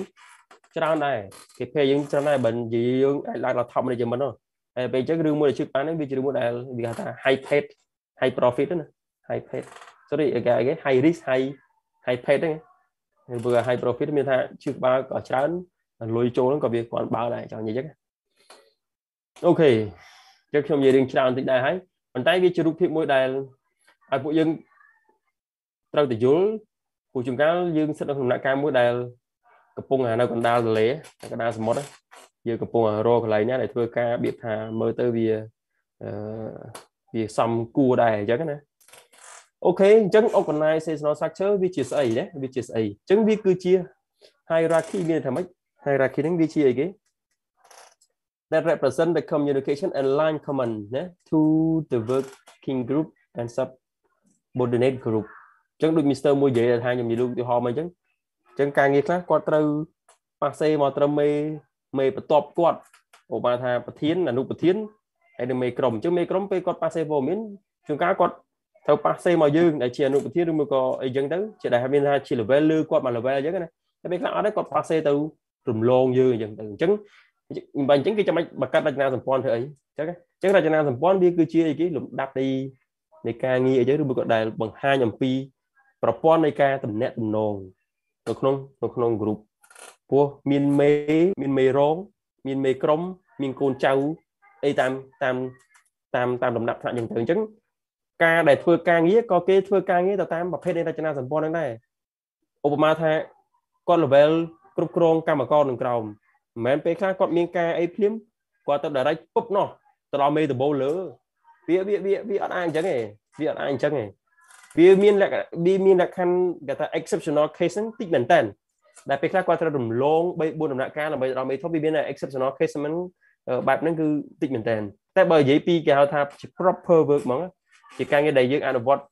ច្រើនដែរគេ pay យើងច្រើនដែរបើនិយាយយើងអាចឡើងដល់ top management នោះហើយពេលអញ្ចឹងរឿងមួយដែលជិះបានហ្នឹងវាជារឿងមួយដែលវាហៅថា high paid high profit ណា high paid sorry គេគេ high risk high high paid ហ្នឹងព្រោះ high profit មានថាជិះបាល់ក៏ច្រើនលុយចូលហ្នឹងក៏វាគ្រាន់បើដែរចង់និយាយអញ្ចឹងអូខេចឹងខ្ញុំនិយាយរឿងច្រើនតិចដែរហើយប៉ុន្តែវាជារូបភាពមួយដែលឲ្យពួកយើងត្រូវតែយល់ពួកជួនកាលយើងស្ថិតនៅក្នុងដំណាក់កាលមួយដែល កំពុងនៅកណ្ដាលទន្លេកណ្ដាលសមុទ្រយើងកំពុងរកកន្លែងណាដែលធ្វើការបៀបថាមើលទៅវាអឺវាសំគួរដែរអញ្ចឹងណាអូខេអញ្ចឹង organizational structure វាជាស្អីណាវាជាស្អីអញ្ចឹងវាគឺជា hierarchy មានថាម៉េច hierarchy ហ្នឹងវាជាអីគេ that represent the communication and line common ណា to the working group and subordinate group អញ្ចឹងដូច Mr មួយនិយាយថាខ្ញុំនិយាយលោកឧទាហរណ៍មកអញ្ចឹង អញ្ចឹងការងារខ្លះគាត់ត្រូវប៉ាសេមកត្រឹមមេមេបន្ទាប់គាត់ឧបមាថាប្រធានអនុប្រធានហើយនឹងមេក្រុមអញ្ចឹងមេក្រុមពេលគាត់ប៉ាសេព័ត៌មានជួនកាលគាត់ត្រូវប៉ាសេមកយើងដែលជាអនុប្រធានឬមួយក៏អីចឹងទៅជាដែលមានថាជា level លើគាត់មក level អញ្ចឹងណាតែពេលខ្លះអត់ទេគាត់ប៉ាសេទៅរំលងយើងអញ្ចឹងទៅអញ្ចឹងបើអញ្ចឹងគេចាំបាច់បង្កើតរចនាសម្ព័ន្ធធ្វើអីអញ្ចឹងអញ្ចឹងរចនាសម្ព័ន្ធវាគឺជាអីគេលំដាប់នៃនៃការងារអីចឹងឬមួយក៏ដែលបង្ហាញអំពីប្រព័ន្ធនៃការតំណាក់តំណង នៅក្នុងនៅក្នុង group ព្រោះមានមេមានមេរង មានមេក្រុម មានកូនចៅអីតាមតាមតាមតាមដំណាក់ថ្នាក់យ៉ាងទៅអញ្ចឹងការដែលធ្វើការងារក៏គេធ្វើការងារទៅតាមប្រភេទនៃរចនាសម្ព័ន្ធហ្នឹងដែរឧបមាថាគាត់ level គ្រប់គ្រងកម្មករនឹងក្រោមមិនមែនពេលខ្លះគាត់មានការអីភ្លាមគាត់ទៅ direct ពុបនោះទៅដល់មេដបូលលើវាវាវាវាអត់អាចអញ្ចឹងទេវាអត់អាចអញ្ចឹងទេ វាមានលក្ខណៈវាមានលក្ខខណ្ឌគេថា exceptional case ហ្នឹងតិចមែនតើដែលពេលខ្លះគាត់ត្រូវរំលង3 4ដំណាក់កាលដើម្បីដល់មេធំវាមាន exceptional case ហ្នឹងបែបហ្នឹងគឺតិចមែនតើតែបើនិយាយពីគេហៅថាជា proper work ហ្មងជាការងារដែលយើងអនុវត្ត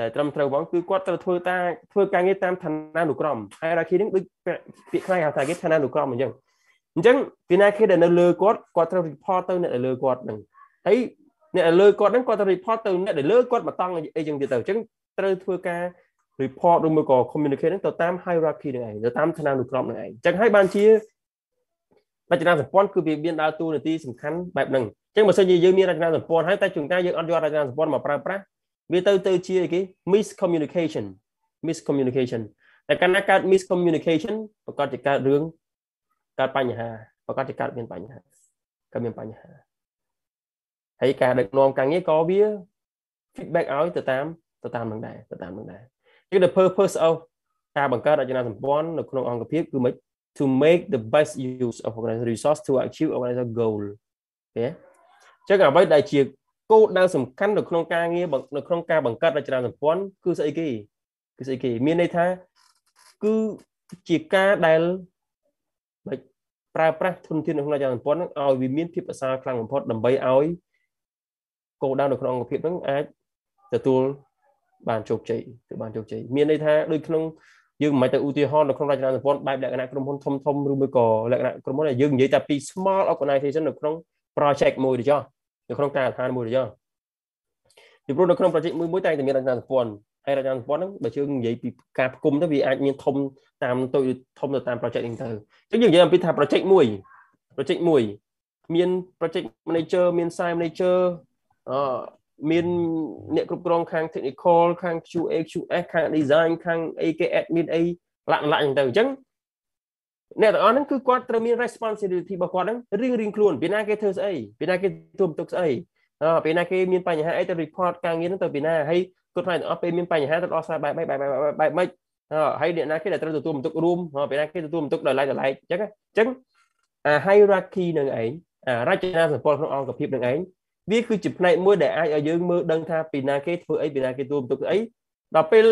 ដែលត្រឹមត្រូវហ្មងគឺគាត់ត្រូវធ្វើតាធ្វើការងារតាមឋានានុក្រម hierarchy ហ្នឹងដូចពាក្យខ្មែរហៅថាគេឋានានុក្រមអញ្ចឹងអញ្ចឹងពីណាគេដែលនៅលើគាត់គាត់ត្រូវ report ទៅអ្នកដែលលើគាត់ហ្នឹងហើយ អ្នកដែលលើគាត់ហ្នឹងគាត់ត្រូវ report ទៅអ្នកដែលលើគាត់មកតង់អីចឹងទៀតទៅអញ្ចឹងត្រូវធ្វើការ report ឬមួយក៏ communicate ហ្នឹងទៅតាម hierarchy ហ្នឹងឯងទៅតាមឋានានុក្រមហ្នឹងឯងអញ្ចឹងហើយបានជារចនាសម្ព័ន្ធគឺវាមានដើរតួនាទីសំខាន់បែបហ្នឹងអញ្ចឹងបើសិនជាយើងមានរចនាសម្ព័ន្ធហើយតែជួនកាលយើងអត់យករចនាសម្ព័ន្ធមកប្រើប្រាស់វាទៅទៅជាអីគេ miscommunication miscommunication តែកាលណាកើត miscommunication ប្រកាសជាកើតរឿងកើតបញ្ហាប្រកាសជាកើតមានបញ្ហាកើតមានបញ្ហា ហើយការដឹកនាំការងារក៏វា feedback ឲ្យទៅតាមទៅតាមនឹងដែរទៅតាមនឹងដែរគឺ the purpose of ការបង្កើតរចនាសម្ព័ន្ធនៅក្នុងអង្គភាពគឺមិន to make the best use of organization resource to achieve organization goal ទេចឹងអ្វីដែលជាគោលដៅសំខាន់នៅក្នុងការងារនៅក្នុងការបង្កើតរចនាសម្ព័ន្ធគឺស្អីគេគឺស្អីគេមានន័យថាគឺជាការដែលមិនប្រើប្រាស់ធនធាននៅក្នុងរចនាសម្ព័ន្ធហ្នឹងឲ្យវាមានភាពប្រសើរខ្លាំងបំផុតដើម្បីឲ្យ គោលដៅនៅក្នុងអង្គភាពហ្នឹងអាចទទួលបានជោគជ័យទៅបានជោគជ័យមានន័យថាដូចក្នុងយើងមិនទៅឧទាហរណ៍នៅក្នុងរចនាសម្ព័ន្ធបែបលក្ខណៈក្រុមហ៊ុនធំធំឬមួយក៏លក្ខណៈក្រុមហ៊ុនយើងនិយាយតែពី small organization នៅក្នុង project មួយទៅចុះនៅក្នុងការឋានមួយទៅចុះពីព្រោះនៅក្នុង project មួយមួយតែតែមានរចនាសម្ព័ន្ធហើយរចនាសម្ព័ន្ធហ្នឹងបើជើងនិយាយពីការផ្គុំទៅវាអាចមានធំតាមទៅធំទៅតាម project ហ្នឹងទៅអញ្ចឹងយើងនិយាយអំពីថា project មួយ project មួយមាន project manager មាន site manager អមានអ្នកគ្រប់គ្រងខាង technical ខាង QA QS ខាង design ខាងអីគេ admin អីលាក់លាក់អញ្ចឹងទៅអញ្ចឹងអ្នកទាំងអស់ហ្នឹងគឺគាត់ត្រូវមាន responsibility របស់គាត់ហ្នឹងរៀងរៀងខ្លួនពីណាគេធ្វើស្អីពីណាគេទទួលបន្ទុកស្អីអឺពីណាគេមានបញ្ហាអីទៅ report ការងារហ្នឹងទៅពីណាហើយគាត់ផ្នែកទាំងអស់ពេលមានបញ្ហាទៅដោះស្រាយបែបម៉េចបែបបែបម៉េចហើយអ្នកណាគេដែលត្រូវទទួលបន្ទុករួមពីណាគេទទួលបន្ទុកដោយឡែកដោយឡែកអញ្ចឹងអញ្ចឹងអា hierarchy នឹងឯងអារចនាសម្ព័ន្ធក្នុងអង្គភាពនឹងឯង វាគឺជាផ្នែកមួយដែលអាចឲ្យយើងមើលដឹងថាពីណាគេធ្វើអីពីណាគេទទួលបន្ទុកអីដល់ពេល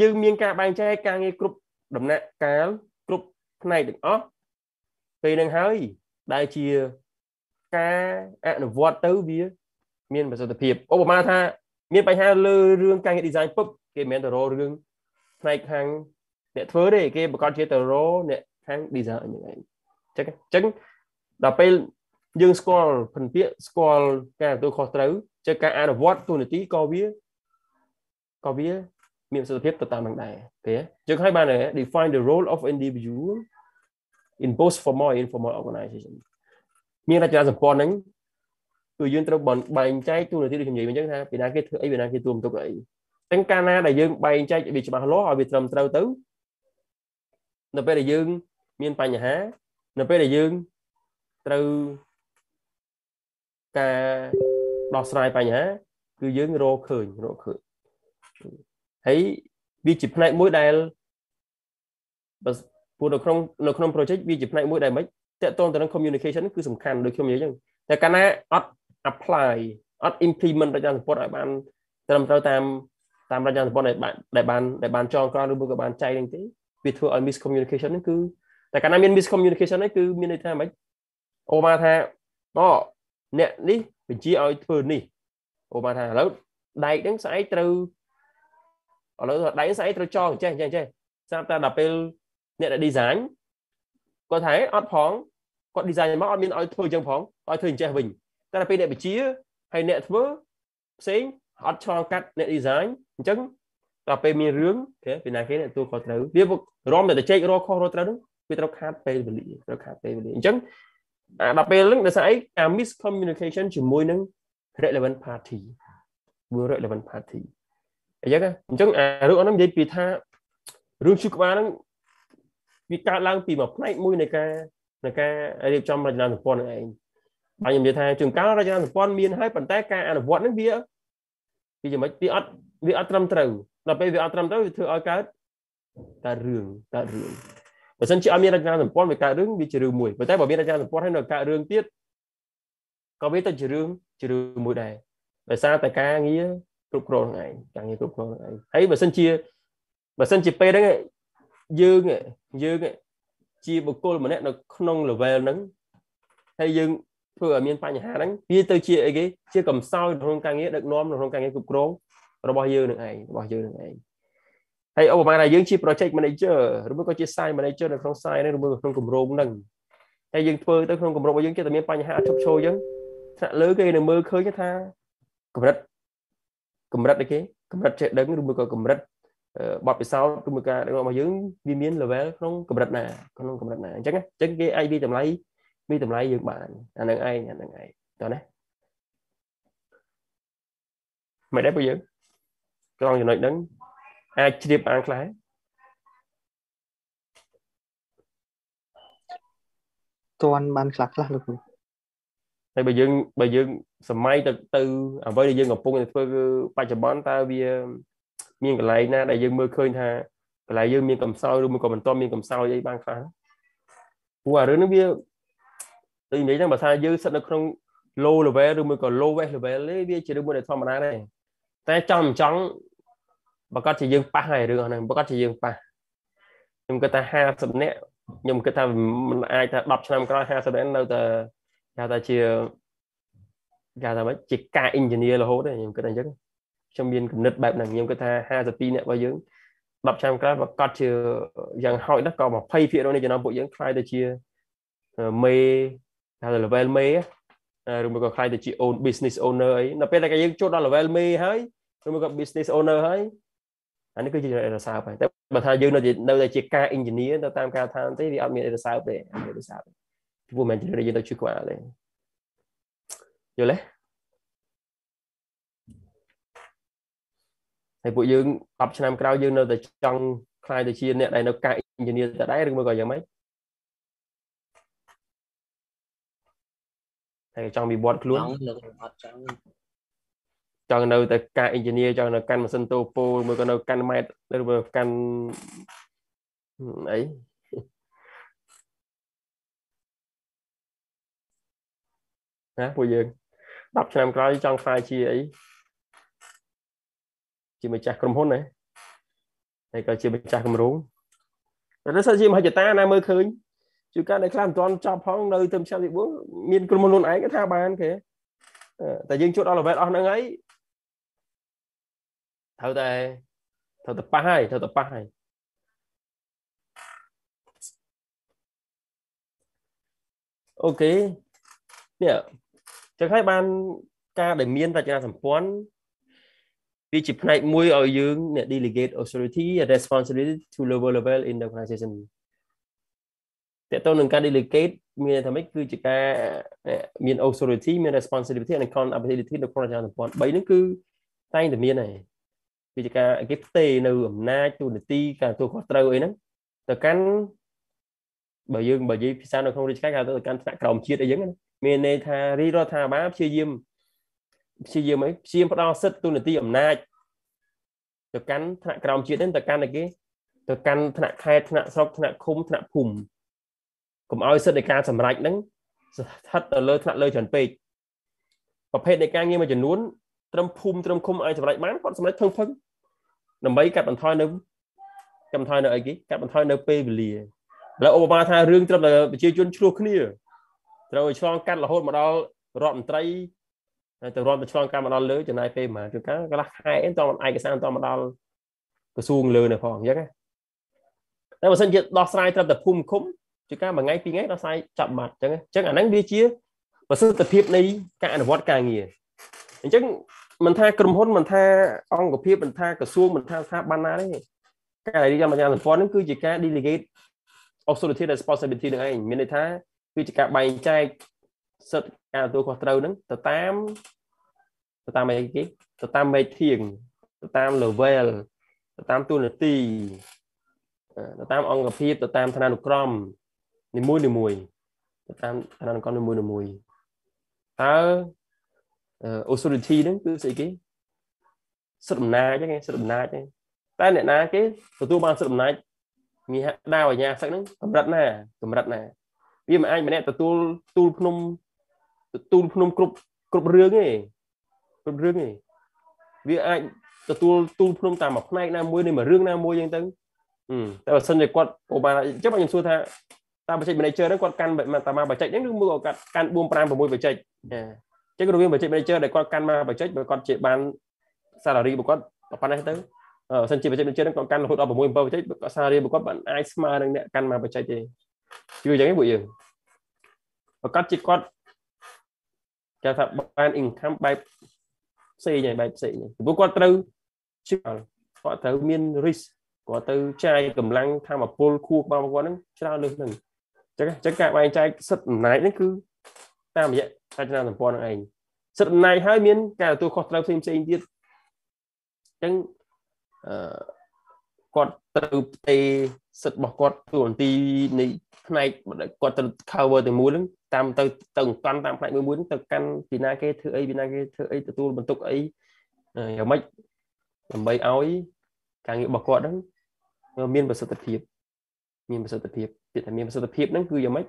យើងមានការបែងចែកការងារគ្រប់ដំណាក់កាលគ្រប់ផ្នែកទាំងអស់ពេលនឹងហើយដែលជាការអនុវត្តទៅវាមានប្រសិទ្ធភាពឧបមាថាមានបញ្ហាលើរឿងការងារ design ពុបគេមិនមែនទៅរករឿងផ្នែកខាងអ្នកធ្វើទេគេប្រកាសជាទៅរកអ្នកខាង design ហ្នឹងឯងចឹងចឹងដល់ពេល យើងស្គាល់ភិនពាកស្គាល់ការទទួលខុសត្រូវជាការអនុវត្តទូនាទីក៏វាក៏វាមានប្រសិទ្ធភាពទៅតាមនឹងដែរគេយើងឲ្យបាន define the role of individual in both formal and informal organization មានរចនាសម្ព័ន្ធហ្នឹងគឺយើងត្រូវបែងចែកទូនាទីដូចខ្ញុំនិយាយអញ្ចឹងថាពីណាគេធ្វើអីពីណាគេទួមទុកអីទាំងកាលណាដែលយើងបែងចែកវាច្បាស់លាស់ឲ្យវាត្រឹមត្រូវទៅនៅពេលដែលយើងមានបញ្ហានៅពេលដែលយើងត្រូវ ការដោះស្រាយបញ្ហាគឺយើងរកឃើញរកឃើញហើយវាជាផ្នែកមួយដែលបើពូនៅក្នុងនៅក្នុង project វាជាផ្នែកមួយដែលមិនតកតងទៅនឹង communication គឺសំខាន់ដូចខ្ញុំនិយាយអញ្ចឹងតែកាលណាអត់ apply អត់ implement រចនាសម្ព័ន្ធឲ្យបានត្រឹមត្រូវតាមតាមរចនាសម្ព័ន្ធដែលបានដែលបានដែលបានចងក្រងឬមួយក៏បានចែកនឹងទេវាធ្វើឲ្យ miscommunication ហ្នឹងគឺតែកាលណាមាន miscommunication ហ្នឹងគឺមានន័យថាម៉េចអូមកថាអូ អ្នកនេះបញ្ជាឲ្យធ្វើនេះអូមកថាឥឡូវដែកហ្នឹងស្អែកត្រូវឥឡូវដែកស្អែកត្រូវចងចេះចេះចេះស្រាប់តែដល់ពេលអ្នកដែល design គាត់ថាអត់ផងគាត់ design មកអត់មានឲ្យធ្វើអញ្ចឹងផងឲ្យធ្វើអញ្ចេះវិញតែដល់ពេលអ្នកបញ្ជាហើយអ្នកធ្វើផ្សេងអត់ឆ្លងកាត់អ្នក design អញ្ចឹងដល់ពេលមានរឿងគេពីណាគេអ្នកទទួលខុសត្រូវវារំតែតែចែករកខុសរកត្រូវនោះវាត្រូវខាតពេលវេលាត្រូវខាតពេលវេលាអញ្ចឹង អាដល់ពេលហ្នឹងដោយសារអីការ miscommunication ជាមួយនឹង relevant party មួយ relevant party អញ្ចឹងអញ្ចឹងអារឿងហ្នឹងនិយាយពីថារឿងឈឺក្បាលហ្នឹងវាកើតឡើងពីមួយផ្នែកមួយនៃការនៃការរៀបចំរចនាសម្ព័ន្ធនឹងឯងបាទខ្ញុំនិយាយថាជួនកាលរចនាសម្ព័ន្ធមានហើយប៉ុន្តែការអនុវត្តហ្នឹងវាវាយ៉ាងម៉េចវាអត់វាអត់ត្រឹមត្រូវដល់ពេលវាអត់ត្រឹមត្រូវវាធ្វើឲ្យកើតកើតរឿងកើតរឿង បើមិនជាអត់មានរចនាសម្ព័ន្ធវាកើតរឿងវាជារឿងមួយប៉ុន្តែបើមានរចនាសម្ព័ន្ធហើយនៅកើតរឿងទៀតក៏វាទៅជារឿងជារឿងមួយដែរដោយសារតែការងារគ្រប់គ្រងហ្នឹងឯងការងារគ្រប់គ្រងហ្នឹងឯងហើយបើមិនជាបើមិនជាពេលហ្នឹងយើងយើងជាបុគ្គលម្នាក់នៅក្នុង level ហ្នឹងហើយយើងធ្វើឲ្យមានបញ្ហាហ្នឹងវាទៅជាអីគេជាកំសោយក្នុងការងារដឹកនាំក្នុងការងារគ្រប់គ្រងរបស់យើងនឹងឯងរបស់យើងនឹងឯង ហើយឧបមាថាយើងជា project manager ឬមួយក៏ជា site manager នៅក្នុង site ហ្នឹងឬមួយក្នុងគម្រោងហ្នឹងហើយយើងធ្វើទៅក្នុងគម្រោងរបស់យើងគេតែមានបញ្ហាអត់ឈប់ឈរយើងថ្នាក់លើគេនឹងមើលឃើញថាកម្រិតកម្រិតអីគេកម្រិតចេះដឹងឬមួយក៏កម្រិតបទពិសោធន៍ឬមួយការដឹកនាំរបស់យើងវាមាន level ក្នុងកម្រិតណាក្នុងកម្រិតណាអញ្ចឹងអញ្ចឹងគេអាចវិតម្លៃមានតម្លៃយើងបានអានឹងឯងអានឹងឯងតើណាមិនដែរពួកយើងត្រង់ចំណុចហ្នឹង អាចជ្រាបបានខ្លះទាន់បានខ្លះខ្លះលោកគ្រូហើយបើយើងបើយើងសម័យទៅទៅអ្វីដែលយើងកំពុងតែធ្វើគឺបច្ចុប្បន្នតើវាមានកន្លែងណាដែលយើងមើលឃើញថាកន្លែងយើងមានកំសោយឬមួយក៏មិនទាន់មានកំសោយអីបានខ្លះព្រោះអារឿងនេះវាដូចនិយាយហ្នឹងបើថាយើងស្ថិតនៅក្នុង low level ឬមួយក៏ low west level ទេវាជារឿងមួយដែលធម្មតាដែរតែចង់មិនចង់ ប្រកាសជាយើងប៉ះហើយរឿងហ្នឹងប្រកាសជាយើងប៉ះខ្ញុំគិតថា50នាក់ខ្ញុំគិតថាมันអាចថា10ឆ្នាំក្រោយ50នាក់នៅតែគេថាជាគេថាម៉េចជាការ engineer រហូតទេខ្ញុំគិតថាអញ្ចឹងខ្ញុំមានគំនិតបែបហ្នឹងខ្ញុំគិតថា52នាក់របស់យើង10ឆ្នាំក្រោយប្រកាសជាយ៉ាងហោចណាស់ក៏20%នៃចំណោមពួកយើងខ្លាយទៅជាមេថា level មេឬមួយក៏ខ្លាយទៅជា own business owner អីនៅពេលដែលយើងចូលដល់ level មេហើយឬមួយក៏ business owner ហើយ អានេះគឺជារសើបហើយតែបើថាយើងនៅនៅតែជាការ engineer ទៅតាមការឋានទេវាអត់មានរសើបទេអត់មានរសើបទេព្រោះមិនជាយើងទៅជួយគាត់ទេយល់ទេហើយពួកយើង10ឆ្នាំក្រោយយើងនៅតែចង់ខ្លាយទៅជាអ្នកដែលនៅការ engineer តែដែរឬមួយក៏យ៉ាងម៉េចហើយចង់វិវត្តខ្លួនអត់ចង់ ចង់នៅតែការ engineer ចង់នៅកាន់ម៉ាស៊ីនតូពូមួយក៏នៅកាន់ម៉ែត្រឬក៏កាន់អីណាពួកយើង10ឆ្នាំក្រោយចង់ខ្លាយជាអីជាម្ចាស់ក្រុមហ៊ុនណាហើយក៏ជាម្ចាស់គម្រោងតែនេះសិនជាមហិច្ឆតាណាមើលឃើញជួនកាលនៅខ្លះមិនទាន់ចប់ផងនៅទៅឆ្នាំទី4មានក្រុមហ៊ុនខ្លួនឯងគេថាបានគេតែយើងជួតដល់ level អស់ហ្នឹងហើយ ត្រូវតែត្រូវតែប៉ះហើយត្រូវតែប៉ះហើយអូខេនេះចឹងហើយបានការដែលមានរចនាសម្ព័ន្ធវាជាផ្នែកមួយឲ្យយើងអ្នក delegate authority and responsibility to lower level in the organization តើតើនឹងការ delegate មានថាម៉េចគឺជាការមាន authority មាន responsibility និង accountability នៅក្នុងរចនាសម្ព័ន្ធ3ហ្នឹងគឺតែងតែមានហើយ វាជាការគេផ្ទេរនៅអំណាចទូនាទីការទទួលខុសត្រូវអីហ្នឹងទៅកាន់បើយើងបើនិយាយភាសានៅក្នុងរាជការគេទៅកាន់ថ្នាក់ក្រោមជាតិអីចឹងមានន័យថារីរដ្ឋាភិបាលព្យាយាមព្យាយាមអីព្យាយាមផ្ដល់សិទ្ធិទូនាទីអំណាចទៅកាន់ថ្នាក់ក្រោមជាតិហ្នឹងទៅកាន់តែគេទៅកាន់ថ្នាក់ខេត្តថ្នាក់ស្រុកថ្នាក់ឃុំថ្នាក់ភូមិកុំឲ្យសិទ្ធិនៃការសម្រេចហ្នឹងស្ថិតទៅលើថ្នាក់លើច្រើនពេកប្រភេទនៃការងារមួយចំនួនត្រឹមភូមិត្រឹមឃុំឲ្យសម្រេចបានគាត់សម្រេចភឹងភឹង ដើម្បីកាត់បន្ថយនៅកាត់បន្ថយនៅអីគេកាត់បន្ថយនៅពេលវេលាឥឡូវឧបមាថារឿងត្រឹមតែប្រជាជនឆ្លោះគ្នាត្រូវឲ្យឆ្លងកាត់រហូតមកដល់រដ្ឋមន្ត្រីហើយទៅរដ្ឋទៅឆ្លងកាត់មកដល់លើចំណាយពេលប្រហែលជួនកាលកន្លះខែអីតឯកសារតមកដល់ក្រសួងលើនៅផងអញ្ចឹងតែបើសិនជាដោះស្រាយត្រឹមតែភូមិឃុំជួនកាលមួយថ្ងៃពីរថ្ងៃដោះស្រាយចាប់បាត់អញ្ចឹងអញ្ចឹងអាហ្នឹងវាជាប្រសិទ្ធភាពនៃការអនុវត្តការងារអញ្ចឹង មិនថាក្រុមហ៊ុនមិនថាអង្គភាពមិនថាក្រសួងមិនថាស្ថាប័នណាទេការរៀបចំអាជ្ញាសម្ព័ន្ធនឹងគឺជាការ delegate authority responsibility នឹងឯងមានន័យថាគឺជាការបែងចែកសិទ្ធិការទទួលខុសត្រូវនឹងទៅតាមទៅតាមអីគេទៅតាមមេធៀងទៅតាម level ទៅតាមទូនាទីទៅតាមអង្គភាពទៅតាមឋានានុក្រមនីមួយនីមួយទៅតាមឋានានុក្រមនីមួយនីមួយតើ authority ហ្នឹងគឺស្អីគេសិទ្ធិអំណាចហ្នឹងសិទ្ធិអំណាចហ្នឹងតែអ្នកណាគេទទួលបានសិទ្ធិអំណាចមានដាវអាញាសឹកហ្នឹងកម្រិតណាកម្រិតណាវាមិនអាចម្នាក់ទទួលទូលភ្នំទទួលភ្នំគ្រប់គ្រប់រឿងទេគ្រប់រឿងទេវាអាចទទួលទូលភ្នំតាមមួយផ្នែកណាមួយនៃមួយរឿងណាមួយអញ្ចឹងទៅតែបើសិនជាគាត់អូបានអញ្ចឹងខ្ញុំសួរថាតាមបច្ចេក manager ហ្នឹងគាត់កាន់តាមបច្ចេកហ្នឹងឬមួយគាត់កាន់4 5 6បច្ចេក ចឹងរវាង budget manager ដែលគាត់កាន់មក budget បើគាត់ជាបាន salary របស់គាត់ប៉ុណ្ណេះទៅបើសិនជា budget manager គាត់កាន់រហូតដល់6 7 budget គាត់ salary របស់គាត់បានអាចស្មើនឹងអ្នកកាន់មក budget ទេយល់ចឹងពួកយើងប្រកាសជាគាត់គេថាបាន income បែបផ្សេងហើយបែបផ្សេងព្រោះគាត់ត្រូវជឿគាត់ត្រូវមាន risk គាត់ទៅចាយកម្លាំងធម្មពលខួរក្បាលរបស់គាត់ហ្នឹងច្រើនលើសហ្នឹងចឹងចឹងការបែងចែកសិទ្ធិអំណាចនេះគឺ តាមរយៈរចនាសម្ព័ន្ធនឹងឯងសិទ្ធិអំណាចហើយមានការទទួលខុសត្រូវផ្សេងផ្សេងទៀតចឹងអឺគាត់ត្រូវផ្ទេសិទ្ធិរបស់គាត់ទូនទីនៃផ្នែកគាត់ត្រូវ cover ទាំងមូលហ្នឹងតាមទៅទៅកាន់តាមផ្នែកមួយមួយទៅកាន់ពីណាគេធ្វើអីពីណាគេធ្វើអីទទួលបន្ទុកអីយ៉ាងម៉េចដើម្បីឲ្យការងាររបស់គាត់ហ្នឹងមានប្រសិទ្ធភាពមានប្រសិទ្ធភាពពាក្យថាមានប្រសិទ្ធភាពហ្នឹងគឺយ៉ាងម៉េច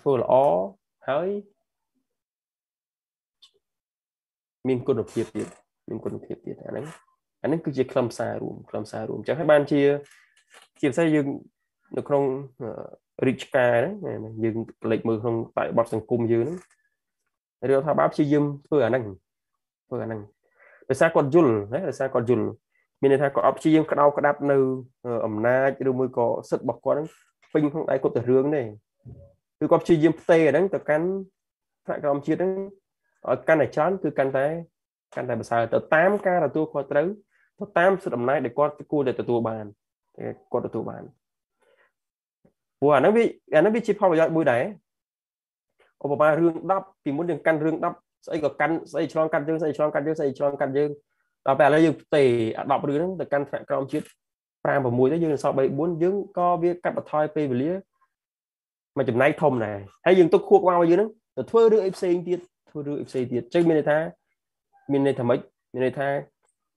ធ្វើល្អ ហើយមានគុណភាពទៀតមានគុណភាពទៀតអាហ្នឹងអាហ្នឹងគឺជាខ្លឹមសាររួមខ្លឹមសាររួមអញ្ចឹងហើយបានជាជាពិសេសយើងនៅក្នុងរាជការហ្នឹងយើងផ្លេចមើលក្នុងបរិបទសង្គមយើងហ្នឹងរដ្ឋាភិបាលព្យាយាមធ្វើអាហ្នឹងធ្វើអាហ្នឹងដោយសារគាត់យល់ណាដោយសារគាត់យល់មានន័យថាគាត់អត់ព្យាយាមក្តោបក្តាប់នៅអំណាចឬមួយក៏សិទ្ធិរបស់គាត់ហ្នឹងពេញក្នុងដៃគាត់ទៅរឿងទេ គឺគាត់ព្យាយាមផ្ទេរហ្នឹងទៅកាន់ថ្នាក់ក្រមជាតិហ្នឹងឲ្យកាន់តែច្រើនគឺកាន់តែកាន់តែប្រសើរទៅតាមការទទួលខុសត្រូវទៅតាមសិទ្ធិអំណាចដែលគាត់គួរតែទទួលបានគាត់ទទួលបានព្រោះអាហ្នឹងវាអាហ្នឹងវាជាផលប្រយោជន៍មួយដែរឧបមារឿង10ពីមុនយើងកាន់រឿង10ស្អីក៏កាន់ស្អីឆ្លងកាត់យើងស្អីឆ្លងកាត់យើងស្អីឆ្លងកាត់យើងដល់ពេលឥឡូវយើងផ្ទេអា10រឿងហ្នឹងទៅកាន់ថ្នាក់ក្រមជាតិ5 6ទៅយើងសល់3 4យើងក៏វាកាត់បន្ថយពេលវេលា មួយចំណែកធំដែរហើយយើងទុកខួបមកយើងហ្នឹងទៅធ្វើរឿងអីផ្សេងទៀតធ្វើរឿងអីផ្សេងទៀតអញ្ចឹងមានន័យថាមានន័យថាម៉េចមានន័យថា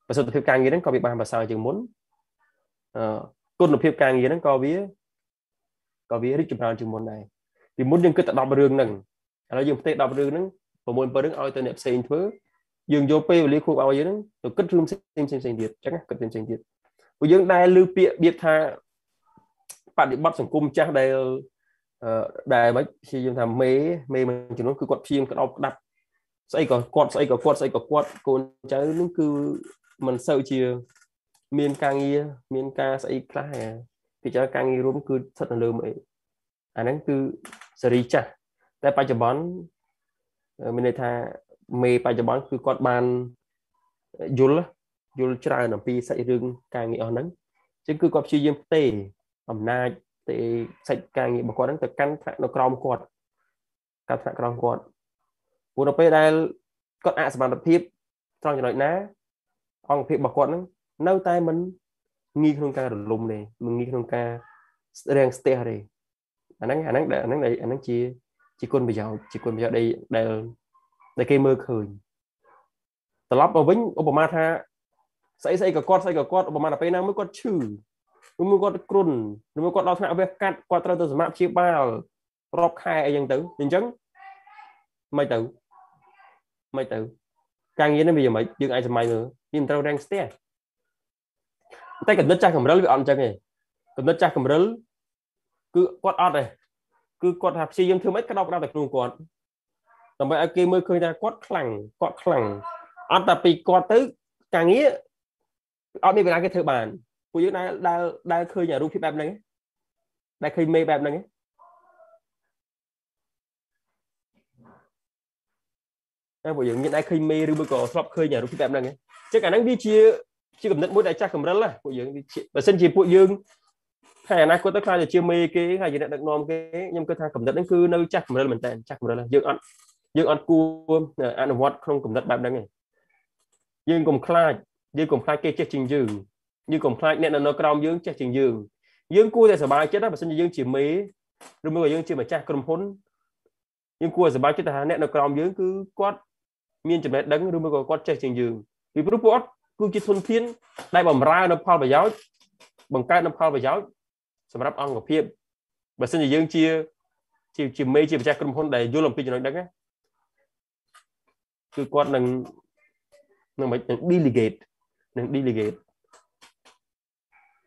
ប្រសិទ្ធភាពការងារហ្នឹងក៏វាបានប្រសើរជាងមុនអឺគុណភាពការងារហ្នឹងក៏វាក៏វារីកចម្រើនជាងមុនដែរពីមុនយើងគិតតែ10រឿងហ្នឹងឥឡូវយើងផ្ទេ10រឿងហ្នឹង6 7រឿងឲ្យទៅអ្នកផ្សេងធ្វើយើងយកពេលវេលាខួបឲ្យយើងហ្នឹងទៅគិតរឿងផ្សេងផ្សេងផ្សេងទៀតអញ្ចឹងគិតផ្សេងផ្សេងទៀតព្រោះយើងដែលលើពាក្យបៀបថាបដិបត្តិសង្គមចាស់ដែលអឺ ដែលមិនព្យាយាមថាមេមេមួយចំនួនគឺគាត់ព្យាយាមក្តោបក្តាប់ស្អីក៏គាត់ស្អីក៏គាត់ស្អីក៏គាត់កូនចៅនឹងគឺមិនសូវជា មានការងារមានការស្អីខ្លះពិចារណាការងាររួមគឺស្ថិតនៅលើអីអាហ្នឹងគឺសេរីចាស់តែបច្ចុប្បន្នមានន័យថាមេបច្ចុប្បន្នគឺគាត់បានយល់យល់ច្រើនអំពីសាច់រឿងការងារអស់ហ្នឹងអញ្ចឹងគឺគាត់ព្យាយាមផ្ទេអំណាច ទេសាច់ការងាររបស់គាត់ហ្នឹងទៅកាន់ថ្នាក់នៅក្រោមគាត់កាន់ថ្នាក់ក្រោមគាត់ព្រោះនៅពេលដែលគាត់អសមត្ថភាពត្រង់ចំណុចណា អង្គភាពរបស់គាត់ហ្នឹងនៅតែមិនងាយក្នុងការរលំទេមិនងាយក្នុងការរាំងស្ទះទេអាហ្នឹងអាហ្នឹងអាហ្នឹងអាហ្នឹងជាជាគុណប្រយោជន៍ជាគុណប្រយោជន៍ដែលដែលគេមើលឃើញត្រឡប់មកវិញឧបមាថាស្អីស្អីក៏គាត់ស្អីក៏គាត់ឧបមាដល់ពេលណាមួយគាត់ឈឺ ឬមួយគាត់គ្រុនឬមួយគាត់ដល់ថ្នាក់វះកាត់គាត់ត្រូវទៅសម្រាប់ព្យាបាលរាប់ខែអីចឹងទៅអញ្ចឹងមិនទៅមិនទៅការងារនេះវាយ៉ាងម៉េចយើងអាចសម័យមើលវាមិនត្រូវរាំងស្ទះតែកំណត់ចាស់កម្រិលវាអត់អញ្ចឹងទេកំណត់ចាស់កម្រិលគឺគាត់អត់ទេគឺគាត់ថាព្យាយាមធ្វើម៉េចក្តោបក្តោបតែខ្លួនគាត់ដើម្បីឲ្យគេមើលឃើញថាគាត់ខ្លាំងគាត់ខ្លាំងអត់តែពីគាត់ទៅការងារអត់មានវិធីគេធ្វើបាន ពួកយើងដែលដែលដែលឃើញរូបភាពបែបហ្នឹងដែលឃើញមេបែបហ្នឹងតែពួកយើងមានតែឃើញមេឬមួយក៏ធ្លាប់ឃើញរូបភាពបែបហ្នឹងអញ្ចឹងអាហ្នឹងវាជាជាកំណត់មួយដែលចាស់កម្រិលណាពួកយើងបើសិនជាពួកយើងហើយអនាគតទៅខ្លាចជាមេគេហើយជាអ្នកដឹកនាំគេខ្ញុំគិតថាកំណត់ហ្នឹងគឺនៅចាស់កម្រិលមែនតើចាស់កម្រិលយើងអត់យើងអត់គួរអនុវត្តក្នុងកំណត់បែបហ្នឹងទេយើងកុំខ្លាចយើងកុំខ្លាចគេចេះជាងយើង យើងកុំខ្លាចអ្នកនៅក្រោមយើងចេះជាងយើងយើងគួរតែសប្បាយចិត្តណាបើសិនជាយើងជាមេឬមួយក៏យើងជាម្ចាស់ក្រុមហ៊ុនយើងគួរសប្បាយចិត្តថាអ្នកនៅក្រោមយើងគឺគាត់មានចំណេះដឹងឬមួយក៏គាត់ចេះជាងយើងពីព្រោះពួកគាត់គឺជាធនធានដែលបំរើនៅផលប្រយោជន៍បង្កើតនៅផលប្រយោជន៍សម្រាប់អង្គភាពបើសិនជាយើងជាជាជាមេជាម្ចាស់ក្រុមហ៊ុនដែលយល់អំពីចំណុចហ្នឹងគឺគាត់នឹងនឹងមិននឹង delegate នឹង delegate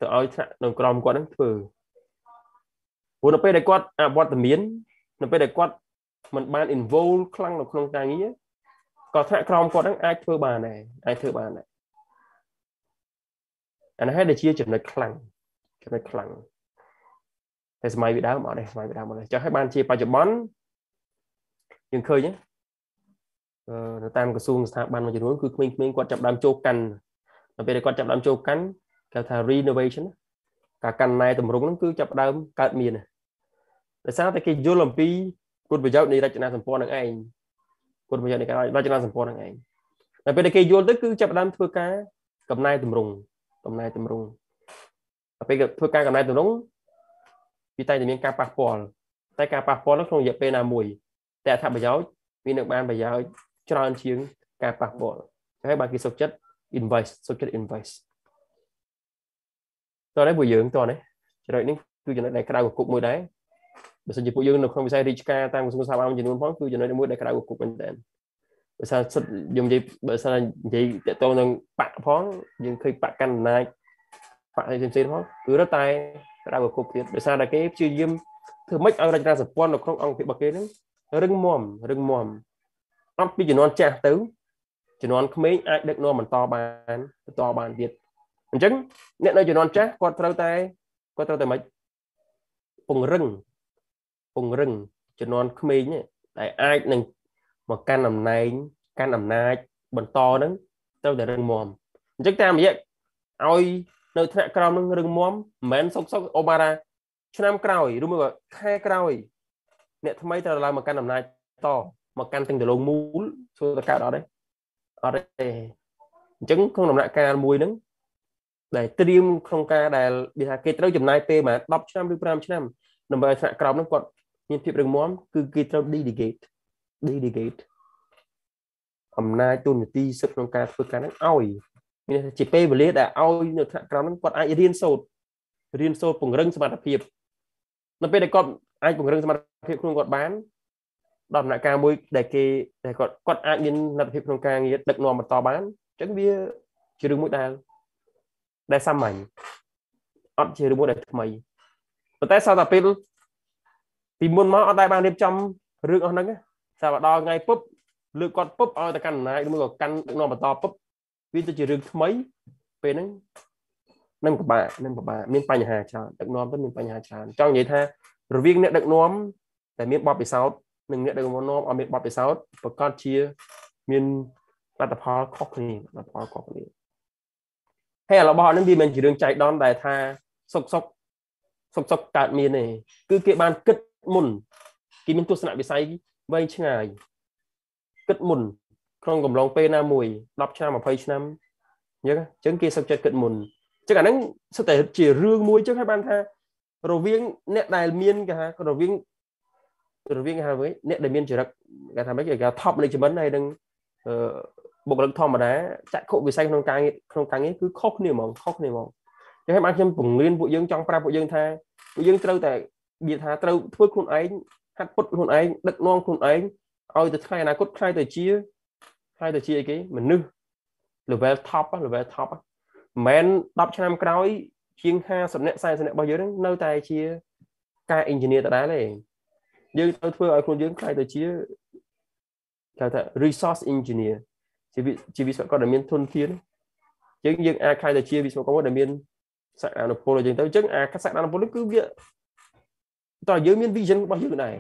ទៅឲ្យថ្នាក់នៅក្រមគាត់ហ្នឹងធ្វើព្រោះនៅពេលដែលគាត់អវត្តមាននៅពេលដែលគាត់មិនបាន involve ខ្លាំងនៅក្នុងការងារក៏ថ្នាក់ក្រមគាត់ហ្នឹងអាចធ្វើបានដែរអាចធ្វើបានដែរអានេះហើយដែលជាចំណុចខ្លាំងចំណុចខ្លាំងតែសម័យពីដើមអត់ទេសម័យពីដើមអត់ទេចុះឲ្យបានជាបច្ចុប្បន្នយើងឃើញនៅតាមក្រសួងស្ថាប័នមួយចំនួនគឺក្មេងៗគាត់ចាប់ដើមចូលកាន់ដល់ពេលគាត់ចាប់ដើមចូលកាន់ គេថា renovation ការកាន់ណែតម្រង់ហ្នឹងគឺចាប់ដើមកើតមានដោយសារតែគេយល់អំពីគុណប្រយោជន៍នៃរចនាសម្ព័ន្ធនឹងឯងគុណប្រយោជន៍នៃការរចនាសម្ព័ន្ធនឹងឯងតែពេលដែលគេយល់ទៅគឺចាប់ផ្ដើមធ្វើការកំណែតម្រង់កំណែតម្រង់តែពេលធ្វើការកំណែតម្រង់វាតែតែមានការប៉ះពាល់តែការប៉ះពាល់ក្នុងរយៈពេលណាមួយតែអត្ថប្រយោជន៍វានឹងបានប្រយោជន៍ច្រើនជាងការប៉ះពាល់ហើយបើគេសុខចិត្ត invest សុខចិត្ត invest តោះនេះពួកយើងតោះនេះចំណុចនេះគឺចំណុចដែលក្រៅគុកមួយដែរបើសិនជាពួកយើងនៅក្នុងវិស័យរាជការតាមក្រសួងសាធារណចំនួនផងគឺចំណុចមួយដែលក្រៅគុកមែនតើបើសិនសិតខ្ញុំនិយាយបើសិននិយាយតកតងនឹងបាក់ផងយើងឃើញបាក់កាន់អំណាចបាក់ផ្សេងផ្សេងផងគឺរត់តែក្រៅគុកទៀតដោយសារតែគេព្យាយាមធ្វើម៉េចឲ្យរចនាសម្ព័ន្ធនៅក្នុងអង្គភាពរបស់គេហ្នឹងរឹងមាំរឹងមាំអត់ពីជំនាន់ចាស់ទៅជំនាន់ក្មេងអាចដឹកនាំបន្តបានបន្តបានទៀត អញ្ចឹងអ្នកនៅជំនាន់ចាស់គាត់ត្រូវតែគាត់ត្រូវតែមិនពង្រឹងពង្រឹងជំនាន់ក្មេងដែលអាចនឹងមកកាន់តំណែងកាន់អំណាចបន្តហ្នឹងត្រូវតែរឹងមាំអញ្ចឹងតាមរយៈឲ្យនៅថ្នាក់ក្រោមនឹងរឹងមាំមិនមែនសុកសុកអូបារ៉ាឆ្នាំក្រោយឬមួយខែក្រោយ អ្នកថ្មីត្រូវឡើងមកកាន់អំណាចតមកកាន់ទាំងដលងមូលធ្វើតកើតអត់ទេអត់ទេអញ្ចឹងក្នុងដំណាក់កាលមួយហ្នឹង ដែលត្រៀមក្នុងការដែលវាថាគេត្រូវចំណាយពេលមក10ឆ្នាំឬ5ឆ្នាំដើម្បីឲ្យថ្នាក់ក្រោមហ្នឹងគាត់មានភាពរឹងមាំគឺគេត្រូវ delegate delegate អំណាចទូនាទីសិទ្ធិក្នុងការធ្វើការហ្នឹងឲ្យមានជាពេលវេលាដែលឲ្យនៅថ្នាក់ក្រោមហ្នឹងគាត់អាចរៀនសូត្ររៀនសូត្រពង្រឹងសមត្ថភាពនៅពេលដែលគាត់អាចពង្រឹងសមត្ថភាពខ្លួនគាត់បានដល់ដំណាក់កាលមួយដែលគេដែលគាត់គាត់អាចមានលទ្ធភាពក្នុងការងារដឹកនាំបន្តបានអញ្ចឹងវាជារឿងមួយដែល ដែលសាមញ្ញអត់ជារឿងមួយដែលថ្មីប៉ុន្តែសោះតែពេលពីមុនមកអត់ដែលបានរៀបចំរឿងអស់ហ្នឹងតែដល់ថ្ងៃពុបលើកគាត់ពុបឲ្យទៅកាន់អំណាចឬមួយក៏កាន់ដឹកនាំបន្តពុបវាទៅជារឿងថ្មីពេលហ្នឹងនឹងពិបាកនឹងពិបាកមានបញ្ហាច្រើនដឹកនាំទៅមានបញ្ហាច្រើនចង់និយាយថារវាងអ្នកដឹកនាំដែលមានបទពិសោធន៍និងអ្នកដឹកនាំអត់មានបទពិសោធន៍ប្រកាសជាមានលទ្ធផលខុសគ្នាលទ្ធផលខុសគ្នា ហើយរបស់ហ្នឹងវាមិនជារឿងចៃដន្យដែលថាសុកសុកសុកសុកកើតមានទេគឺគេបានគិតមុនគេមានទស្សនវិស័យវែងឆ្ងាយគិតមុន ក្នុងកំឡុងពេលណាមួយ10ឆ្នាំ20ឆ្នាំអញ្ចឹងអញ្ចឹងគេសុខចិត្តគិតមុនអញ្ចឹងអាហ្នឹងសិតតែជារឿងមួយចឹងហើយបានថារវាងអ្នកដែលមានគេថារវាងរវាងគេហៅវិញអ្នកដែលមានចរិតគេថាម៉េចគេថា top management ហើយនឹង បុគ្គលិកធម្មតាចក្ខុវិស័យក្នុងការងារក្នុងការងារគឺខុសគ្នាហ្មងខុសគ្នាហ្មងចឹងហើយបានខ្ញុំពង្រៀនពួកយើងចង់ប្រាប់ពួកយើងថាពួកយើងត្រូវតែនិយាយថាត្រូវធ្វើខ្លួនឯងហាត់ពុតខ្លួនឯងដឹកនាំខ្លួនឯងឲ្យទៅថ្ងៃអនាគតខ្លាយទៅជាខ្លាយទៅជាអីគេមនុស្ស level top level top មិនមែន10ឆ្នាំក្រោយជាង50នាក់40នាក់របស់យើងនឹងនៅតែជាការ engineer ដដែលទេយើងត្រូវធ្វើឲ្យខ្លួនយើងខ្លាយទៅជាគេថា resource engineer ជាជាវិស្វករដែលមានធនធានយើងយើងអាចខ្លាយទៅជាវិស្វករដែលមានសក្តានុពលយើងទៅអញ្ចឹងអាសក្តានុពលនេះគឺវាតើយើងមាន vision របស់យើងដែរ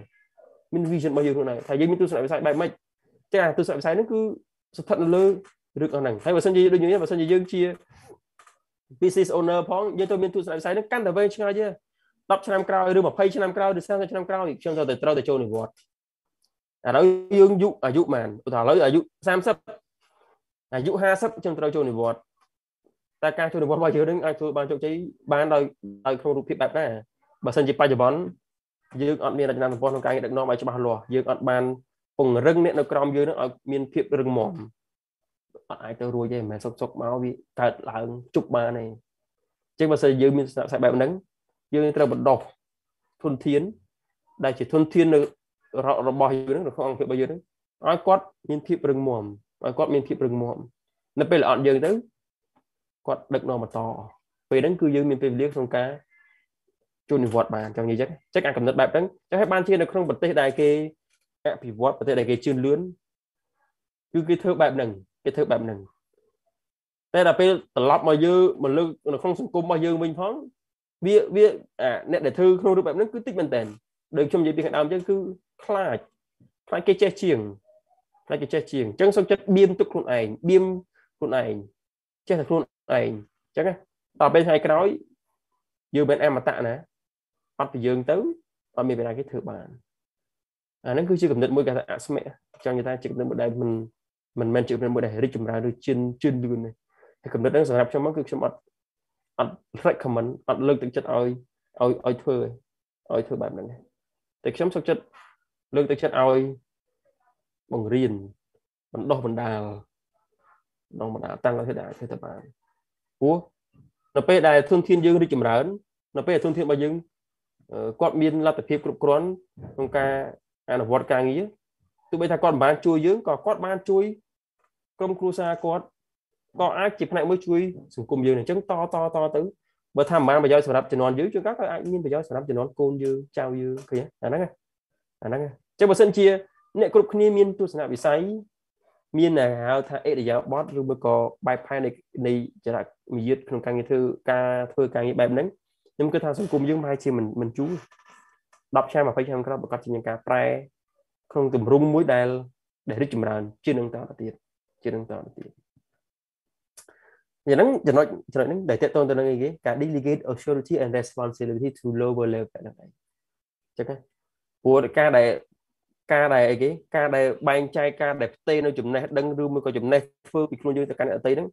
មាន vision របស់យើងខ្លួនដែរថាយើងមានទស្សនវិស័យបែបម៉េចចាទស្សនវិស័យហ្នឹងគឺស្ថិតនៅលើរឿងអស់ហ្នឹងហើយបើសិនជាដូចយើងបើសិនជាយើងជា business owner ផងយើងទៅមានទស្សនវិស័យហ្នឹងកាន់តែវែងឆ្ងាយទេ10ឆ្នាំក្រោយឬ20ឆ្នាំក្រោយឬ30ឆ្នាំក្រោយខ្ញុំត្រូវតែត្រូវតែចូលនិវត្តន៍ឥឡូវយើងយុអាយុប៉ុន្មានឧទាហរណ៍ឥឡូវអាយុ30 អាយុ50ខ្ញុំត្រូវចូលនិវត្តន៍តែការចូលនិវត្តន៍របស់យើងនឹងអាចធ្វើបានជោគជ័យបានដោយដោយក្នុងរូបភាពបែបណាបើសិនជាបច្ចុប្បន្នយើងអត់មានរចនាសម្ព័ន្ធក្នុងការងារដឹកនាំឲ្យច្បាស់លាស់យើងអត់បានពង្រឹងអ្នកនៅក្រោមយើងនឹងឲ្យមានភាពរឹងមាំអត់អាចទៅរួចទេមិនមែនសុកសុកមកវាកើតឡើងជប់បានទេអញ្ចឹងបើសិនយើងមានស្នាប់ស្បែបហ្នឹងយើងត្រូវបណ្ដុះធនធាន ដែលជាធនធាននៅរបស់យើងនៅក្នុងអង្គភាពរបស់យើងឲ្យគាត់មានភាពរឹងមាំ ឲ្យគាត់មានភាពរឹងមាំនៅពេលអត់យើងទៅគាត់ដឹកនាំបន្តពេលហ្នឹងគឺយើងមានពេលវេលាក្នុងការជួននិវត្តបានចង់និយាយចឹងចឹងអាកំណត់បែបហ្នឹងចឹងឲ្យបានជានៅក្នុងប្រទេសដែលគេអភិវឌ្ឍប្រទេសដែលគេជឿនលឿនគឺគេធ្វើបែបហ្នឹងគេធ្វើបែបហ្នឹងតែដល់ពេលត្រឡប់មកយើងមកលើកនៅក្នុងសង្គមរបស់យើងវិញផងវាវាអាអ្នកដែលធ្វើក្នុងរូបបែបហ្នឹងគឺតិចមែនតើដូចខ្ញុំនិយាយពីខាងដើមចឹងគឺខ្លាចខ្លាចគេចេះជាង ខ្លាចគេចេះជាងអញ្ចឹងសុំចិត្តបៀមទុកខ្លួនឯងបៀមខ្លួនឯងចេះតែខ្លួនឯងអញ្ចឹងដល់ពេលថ្ងៃក្រោយយើងមិនអមតៈណាអត់ពីយើងទៅអត់មានពេលណាគេធ្វើបានអាហ្នឹងគឺជាកំណត់មួយគេថាអស្មិចង់និយាយថាជាកំណត់មួយដែលមិនមិនមែនជាកំណត់មួយដែលរីកចម្រើនឬជឿនជឿនលឿនទេហើយកំណត់ហ្នឹងសម្រាប់ខ្ញុំមកគឺខ្ញុំអត់អត់ recommend អត់លើកទឹកចិត្តឲ្យឲ្យឲ្យធ្វើឲ្យធ្វើបែបហ្នឹងតែខ្ញុំសុខចិត្តលើកទឹកចិត្តឲ្យ បង្រៀនបណ្ដោះបណ្ដាលបណ្ដោះបណ្ដាលតាំងឲ្យតែធ្វើទៅបានព្រោះនៅពេលដែលធនធានយើងរីកចម្រើន នៅពេលដែលធនធានរបស់យើងគាត់មានលទ្ធភាពគ្រប់គ្រាន់ក្នុងការអនុវត្តការងារទោះបីថាគាត់មិនបានជួយយើងក៏គាត់បានជួយក្រុមគ្រួសារគាត់ក៏អាចជាផ្នែកមួយជួយសង្គមយើងអញ្ចឹងតតតទៅបើថាមិនបានប្រយោជន៍សម្រាប់ជំនាន់យើងជួនកាលក៏អាចមានប្រយោជន៍សម្រាប់ជំនាន់កូនយើងចៅយើងឃើញអាហ្នឹងអាហ្នឹងអញ្ចឹងបើសិនជា អ្នកគ្រប់គ្នាមានទស្សនវិស័យមានហៅថាអេរយាប័តឬមួយក៏បែបផែននៃនៃចរិតមាយាទក្នុងការងារធ្វើការធ្វើការងារបែបហ្នឹងខ្ញុំគិតថាសង្គមយើងប្រហែលជាមិនមិនជូរ10ឆ្នាំ20ឆ្នាំក្រោយប្រកាសជាមានការប្រែក្នុងទម្រង់មួយដែលដែលរីកចម្រើនជានឹងតទៅទៀតជានឹងតទៅទៀតយ៉ាងហ្នឹងចំណុចចំណុចហ្នឹងដែលតកតងទៅនឹងអីគេការ delegate authority and responsibility to lower level ហ្នឹងឯងចឹងព្រោះការដែល ការដែលអីគេការដែលបែងចែកការដែលផ្ទេរនៅចំណេះដឹងឬមួយក៏ចំណេះធ្វើពីខ្លួនយើងទៅកាន់អ្នកដទៃហ្នឹង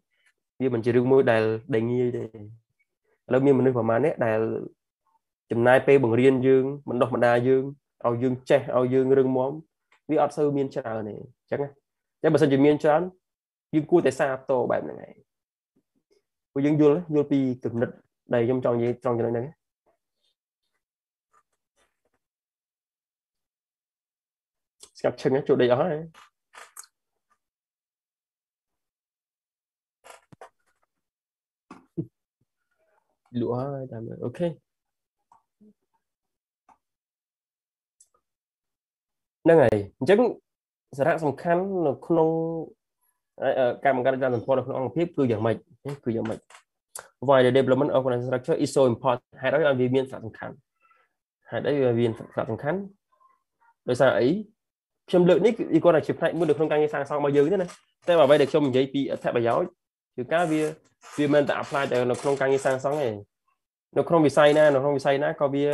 វាមិនជារឿងមួយដែលដែលងាយទេឥឡូវមានមនុស្សប្រហែលនេះដែលចំណាយពេលបង្រៀនយើងបណ្ដុះបណ្ដាយើងឲ្យយើងចេះឲ្យយើងរឹងមាំវាអត់សូវមានច្រើនទេអញ្ចឹងតែបើសិនជាមានច្រើនយើងគួរតែសាបតោបែបហ្នឹងឯងព្រោះយើងយល់យល់ពីគំនិតដែលខ្ញុំចង់និយាយត្រង់ចំណុចហ្នឹង ស្កាប់ឈឹងចូលដេកអស់ហើយលក់ហើយតាមអូខេហ្នឹងហើយអញ្ចឹងសារៈសំខាន់នៅក្នុងកម្មការចលសម្ព័ន្ធនៅក្នុងអង្គភាពគឺយ៉ាងម៉េចគឺយ៉ាងម៉េច why the development of organization structure is so important ហេតុអីឲ្យវាមានសារៈសំខាន់ហេតុអីវាមានសារៈសំខាន់ដោយសារអី ខ្ញុំលើកនេះគឺគាត់តែជាផ្នែកមួយនៅក្នុងការងារសាងសង់របស់យើងទេណាតែអ្វីដែលខ្ញុំនិយាយពីអត្ថប្រយោជន៍គឺការវាវាមិនតែ apply តែនៅក្នុងការងារសាងសង់ទេនៅក្នុងវិស័យណានៅក្នុងវិស័យណាក៏វា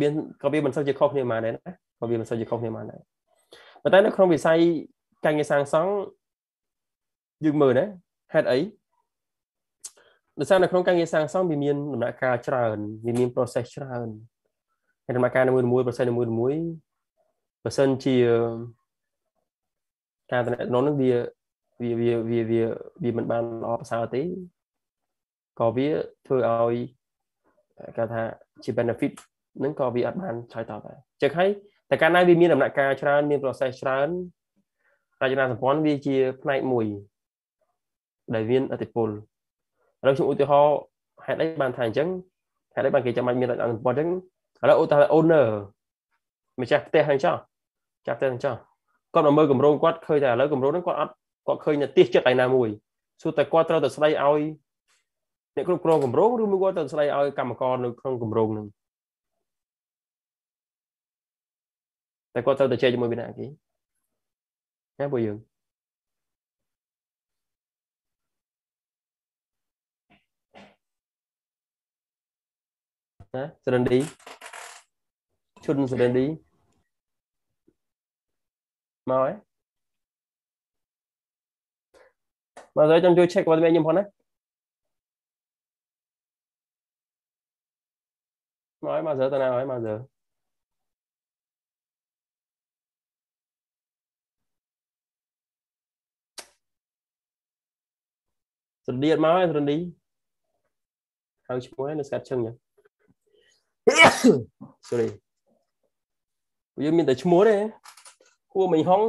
មានក៏វាមិនសូវជាខុសគ្នាមកដែរណាក៏វាមិនសូវជាខុសគ្នាមកដែរប៉ុន្តែនៅក្នុងវិស័យការងារសាងសង់យើងមើលណាហេតុអីដោយសារនៅក្នុងការងារសាងសង់វាមានដំណាក់កាលច្រើនវាមាន process ច្រើនហើយដំណាក់កាលនីមួយៗ process នីមួយៗ បើសិនជាការតំណែងនោះវាវាវាវាវាវាមិនបានល្អប្រសើរទេក៏វាធ្វើឲ្យគេថាជា benefit នឹងក៏វាអត់បានឆ្លើយតបដែរចឹងហើយតែកាលណាវាមានដំណាក់កាលច្រើនមាន process ច្រើនរចនាសម្ព័ន្ធវាជាផ្នែកមួយ ដែលមានអតិពលឥឡូវខ្ញុំឧទាហរណ៍ហេតុអីបានថាអញ្ចឹងហេតុអីបានគេចាំបាច់មានរចនាសម្ព័ន្ធអញ្ចឹងឥឡូវឧទាហរណ៍ owner ម្ចាស់ផ្ទះហ្នឹង ចុះចាប់ទៅអញ្ចឹងគាត់មកមើលគម្រោងគាត់ឃើញតែឥឡូវគម្រោងហ្នឹងគាត់អត់គាត់ឃើញតែទៀសចិត្តឯណាមួយសួរតែគាត់ត្រូវតែស្ដីឲ្យអ្នកគ្រប់គ្រងគម្រោងឬមួយគាត់ត្រូវស្ដីឲ្យកម្មករនៅក្នុងគម្រោងហ្នឹងតែគាត់ត្រូវតែជែកជាមួយវិណាគេណាពួកយើងណាសរិនឌីឈុនសរិនឌី មកហើយមកទៅចាំជួយ check វត្តមានខ្ញុំផងណាមកហើយមកទៅទៅណាហើយមកទៅស្រដៀតមកហើយស្រឌីហៅឈ្មោះហើយនៅស្កាត់ឈឹងចឹង sorry យើងមានតែឈ្មោះទេ គួរមិញហង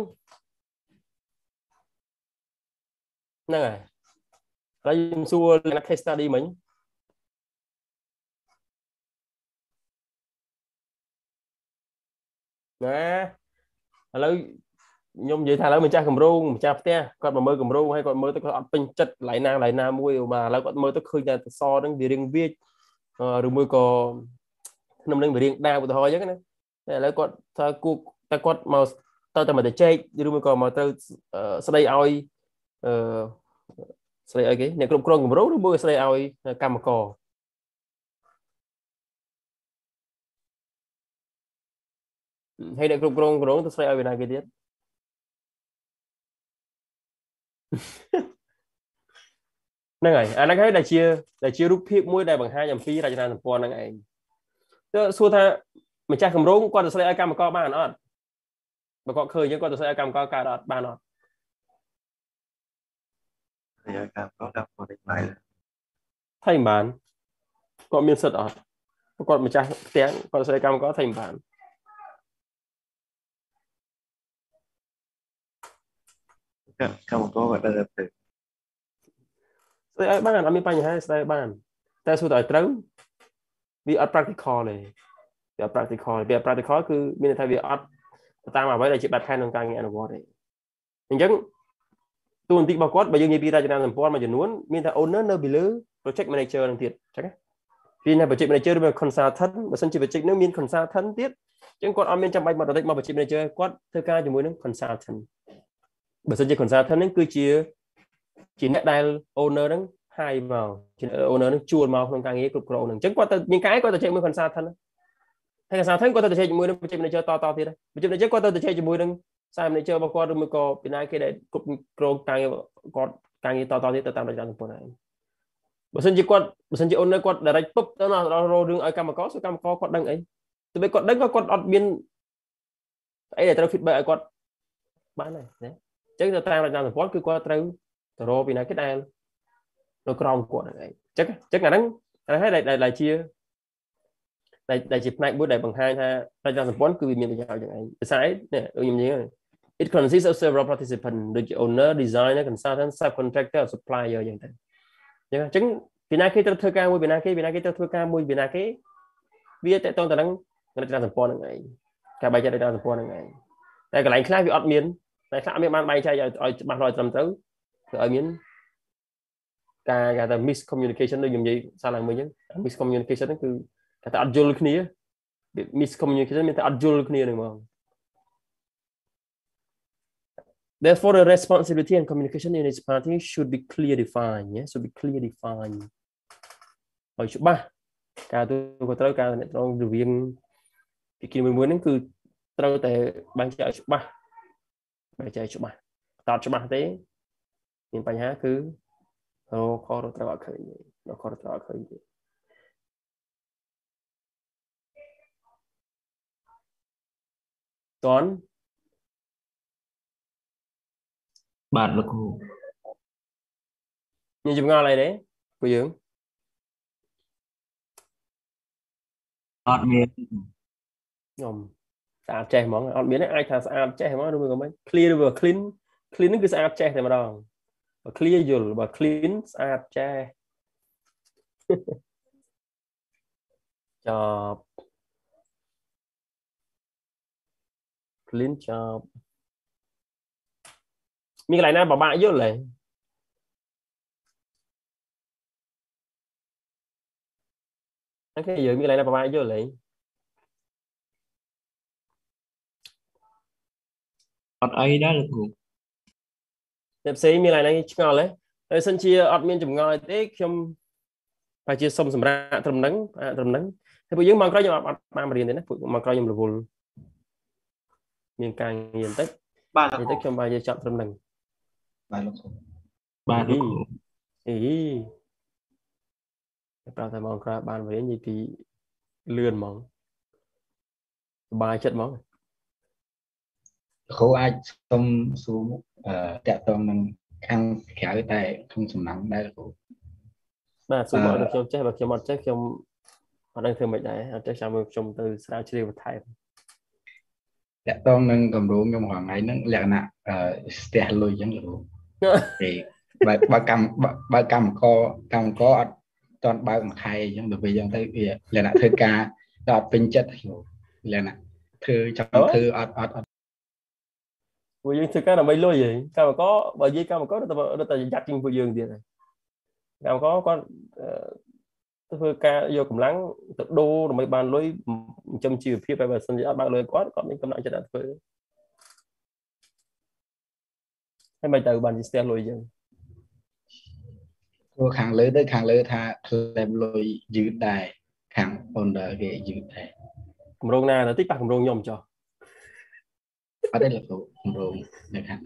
ហ្នឹងហើយហើយខ្ញុំសួរលក្ខណៈ case study មិញណាឥឡូវខ្ញុំនិយាយថាឥឡូវម្ចាស់គម្រោងម្ចាស់ផ្ទះគាត់មកមើលគម្រោងហើយគាត់មើលទៅគាត់អត់ពេញចិត្តកន្លែងណាកន្លែងណាមួយបាទឥឡូវគាត់មើលទៅឃើញតែសហ្នឹងវារៀងវាចឬមួយក៏ខ្ញុំនឹងវារៀងដាវឧទាហរណ៍អញ្ចឹងណាតែឥឡូវគាត់ថាគូតែគាត់មក ទៅតែមកទៅចែកឬមួយក៏មកទៅស្ដីឲ្យអឺស្ដីឲ្យគេអ្នកគ្រប់គ្រងគម្រោងឬមួយស្ដីឲ្យកម្មករហើយអ្នកគ្រប់គ្រងក្រុងទៅស្រែកឲ្យវាណាគេទៀតហ្នឹងហើយអាហ្នឹងហើយដែលជាដែលជារូបភាពមួយដែលបង្ហាញអំពីរចនាសម្ព័ន្ធហ្នឹងឯងទៅសួរថាម្ចាស់គម្រោងគាត់ទៅស្លេកឲ្យកម្មករបានអត់ បើគាត់ឃើញយើងគាត់ទៅស្លេកឲ្យកម្មករកើតអត់បានអត់ហើយកម្មករដាក់មកនេះបាយថៃបានគាត់មានសិទ្ធអត់គាត់ម្ចាស់ផ្ទះគាត់ស្លេកកម្មករថៃបានកម្មករគាត់ដើរទៅស្ដីឲ្យបានអត់មានបញ្ហាស្ដីបាន តែសួរតើឲ្យត្រូវវាអត់ practical ទេវាអត់ practical វា practical គឺមានន័យថាវាអត់ តាមអ្វីដែលជាបែបផែនក្នុងការងារអនុវត្តទេអញ្ចឹងទូនទីរបស់គាត់បើយើងនិយាយពីរចនាសម្ព័ន្ធមួយចំនួនមានតែ owner នៅពីលើ project manager នឹងទៀតអញ្ចឹងពីណា project manager ឬ consultant បើសិនជា project នឹងមាន consultant ទៀតអញ្ចឹងគាត់អត់មានចាំបាច់មកដល់មក project manager គាត់ធ្វើការជាមួយនឹង consultant បើសិនជា consultant ហ្នឹងគឺជាជាអ្នកដែល owner ហ្នឹង hire មកជា owner ហ្នឹងជួលមកក្នុងការងារគ្រប់គ្រងហ្នឹងអញ្ចឹងគាត់ទៅមានការគាត់ទៅជែកមួយ consultant ហើយ consultant គាត់ទៅជែកជាមួយនឹង project manager តតទៀត project manager គាត់ទៅជែកជាមួយនឹង site manager របស់គាត់ឬមួយក៏ពីណាគេដែលគ្រប់គ្រងការងារគាត់ការងារតតទៀតទៅតាមរចនាសម្ព័ន្ធហ្នឹងបើសិនជាគាត់បើសិនជា owner គាត់ direct ពុបទៅដល់រឿងឲ្យកម្មករសូកម្មករគាត់ដឹងអីទោះបីគាត់ដឹងក៏គាត់អត់មានអីដែលត្រូវ feedback ឲ្យគាត់បានដែរណាអញ្ចឹងទៅតាមរចនាសម្ព័ន្ធគឺគាត់ត្រូវទៅរកពីណាគេដែលនៅក្រោមគាត់ហ្នឹងឯងអញ្ចឹងអញ្ចឹងអាហ្នឹងអាហ្នឹងហើយដែលជា ដែលដែលជាផ្នែកមួយដែលបង្ហាញថារចនាសម្ព័ន្ធគឺវាមានប្រយោជន៍យ៉ាងឯងភាសាអីនេះដូចខ្ញុំនិយាយ it consists of several participants ដូចជា owner designer consultant subcontractor supplier យ៉ាងទៅអញ្ចឹងពីណាគេត្រូវធ្វើការមួយពីណាគេពីណាគេត្រូវធ្វើការមួយពីណាគេវាតកតងទៅនឹងរចនាសម្ព័ន្ធហ្នឹងឯងការបែងចែករចនាសម្ព័ន្ធហ្នឹងឯងតែកន្លែងខ្លះវាអត់មានតែខ្លះមានបានបែងចែកឲ្យច្បាស់លាស់ត្រឹមត្រូវធ្វើឲ្យមានការគេថា miscommunication ដូចខ្ញុំនិយាយសារឡើងវិញអញ្ចឹង miscommunication ហ្នឹងគឺ គេថាអត់យល់គ្នា miscommunication មានតែអត់យល់គ្នាហ្នឹងហ្មង Therefore, the responsibility and communication in each party should be clear defined. Yeah? Should be clear defined. ឲ្យច្បាស់ការទទួលខុសត្រូវការតំណងរវាងពីគីមួយមួយហ្នឹងគឺត្រូវតែបែងចែកឲ្យច្បាស់បែងចែកច្បាស់តើច្បាស់ទេមានបញ្ហាគឺរកខរត្រូវអត់ឃើញទេរកខរត្រូវអត់ឃើញទេ តនបាទលោកគ្រូមានចម្ងល់អីទេពួកយើងអត់មានខ្ញុំស្អាតចេះហ្មងអត់មានទេអាចថាស្អាតចេះហ្មងឬមួយក៏មិន clear ឬ clean clean ហ្នឹងគឺស្អាតចេះតែម្ដងបើ clear យល់បើ clean ស្អាតចេះចប់ clean ចប់មានកន្លែងណាពិបាកយល់ទេអូខេយើងមានកន្លែងណាពិបាកយល់ទេអត់អីដែរលោកគ្រូអ្នកផ្សេងមានកន្លែងណាឆ្ងល់ទេហើយសិនជាអត់មានចម្ងល់ទេខ្ញុំប្រហែលជាសុំសម្រាប់ត្រឹមហ្នឹងត្រឹមហ្នឹងហើយពួកយើងមកក្រោយខ្ញុំអត់បានរៀនទេណាពួកមកក្រោយខ្ញុំរវល់ មានការងារបន្តិចបាទទៅខ្ញុំបាយចាប់ត្រឹមហ្នឹងបាទលោកគ្រូបាទលោកគ្រូអីប្រាប់តែមកក្រោយបានវិញនិយាយពីលឿនហ្មងសុបាយចិត្តហ្មងគ្រូអាចសុំសួរអឺតាក់ទងនឹងខាងក្រៅតែក្នុងសំណាំដែរគ្រូបាទសួរមកខ្ញុំចេះបើខ្ញុំអត់ចេះខ្ញុំអត់ដឹងធ្វើមិនដែរអត់ចេះចាំមើលខ្ញុំទៅស្រាវជ្រាវបន្ថែម តាក់ទងនឹងគម្រោងខ្ញុំរាល់ថ្ងៃហ្នឹងលក្ខណៈស្ទះលុយអញ្ចឹងគ្រូទេបើបើកម្មបើកម្មកកម្មកអត់តន់បើកមួយខែអញ្ចឹងទៅវិញអញ្ចឹងទៅវាលក្ខណៈធ្វើការដល់ពេញចិត្តគ្រូលក្ខណៈធ្វើចង់ធ្វើអត់អត់អត់ពួកយើងធ្វើការដើម្បីលុយហីកម្មកបើនិយាយកម្មកទៅទៅតែយ៉ាត់ជាងពួកយើងទៀតហើយកម្មកគាត់ ធ្វើការយកកម្លាំងទៅដូរដើម្បីបានលុយចិញ្ចឹមជីវភាពហើយបើសិនជាអត់បើកលុយគាត់គាត់មានកម្លាំងចិត្តធ្វើហើយមិនទៅបានជាស្ទះលុយយើងព្រោះខាងលើទៅខាងលើថា claim លុយយឺតដែរខាង founder គេយឺតដែរគម្រោងណាទៅតិចប៉ះគម្រោងខ្ញុំចុះអត់ទេលោកគ្រូគម្រោងនៅខាង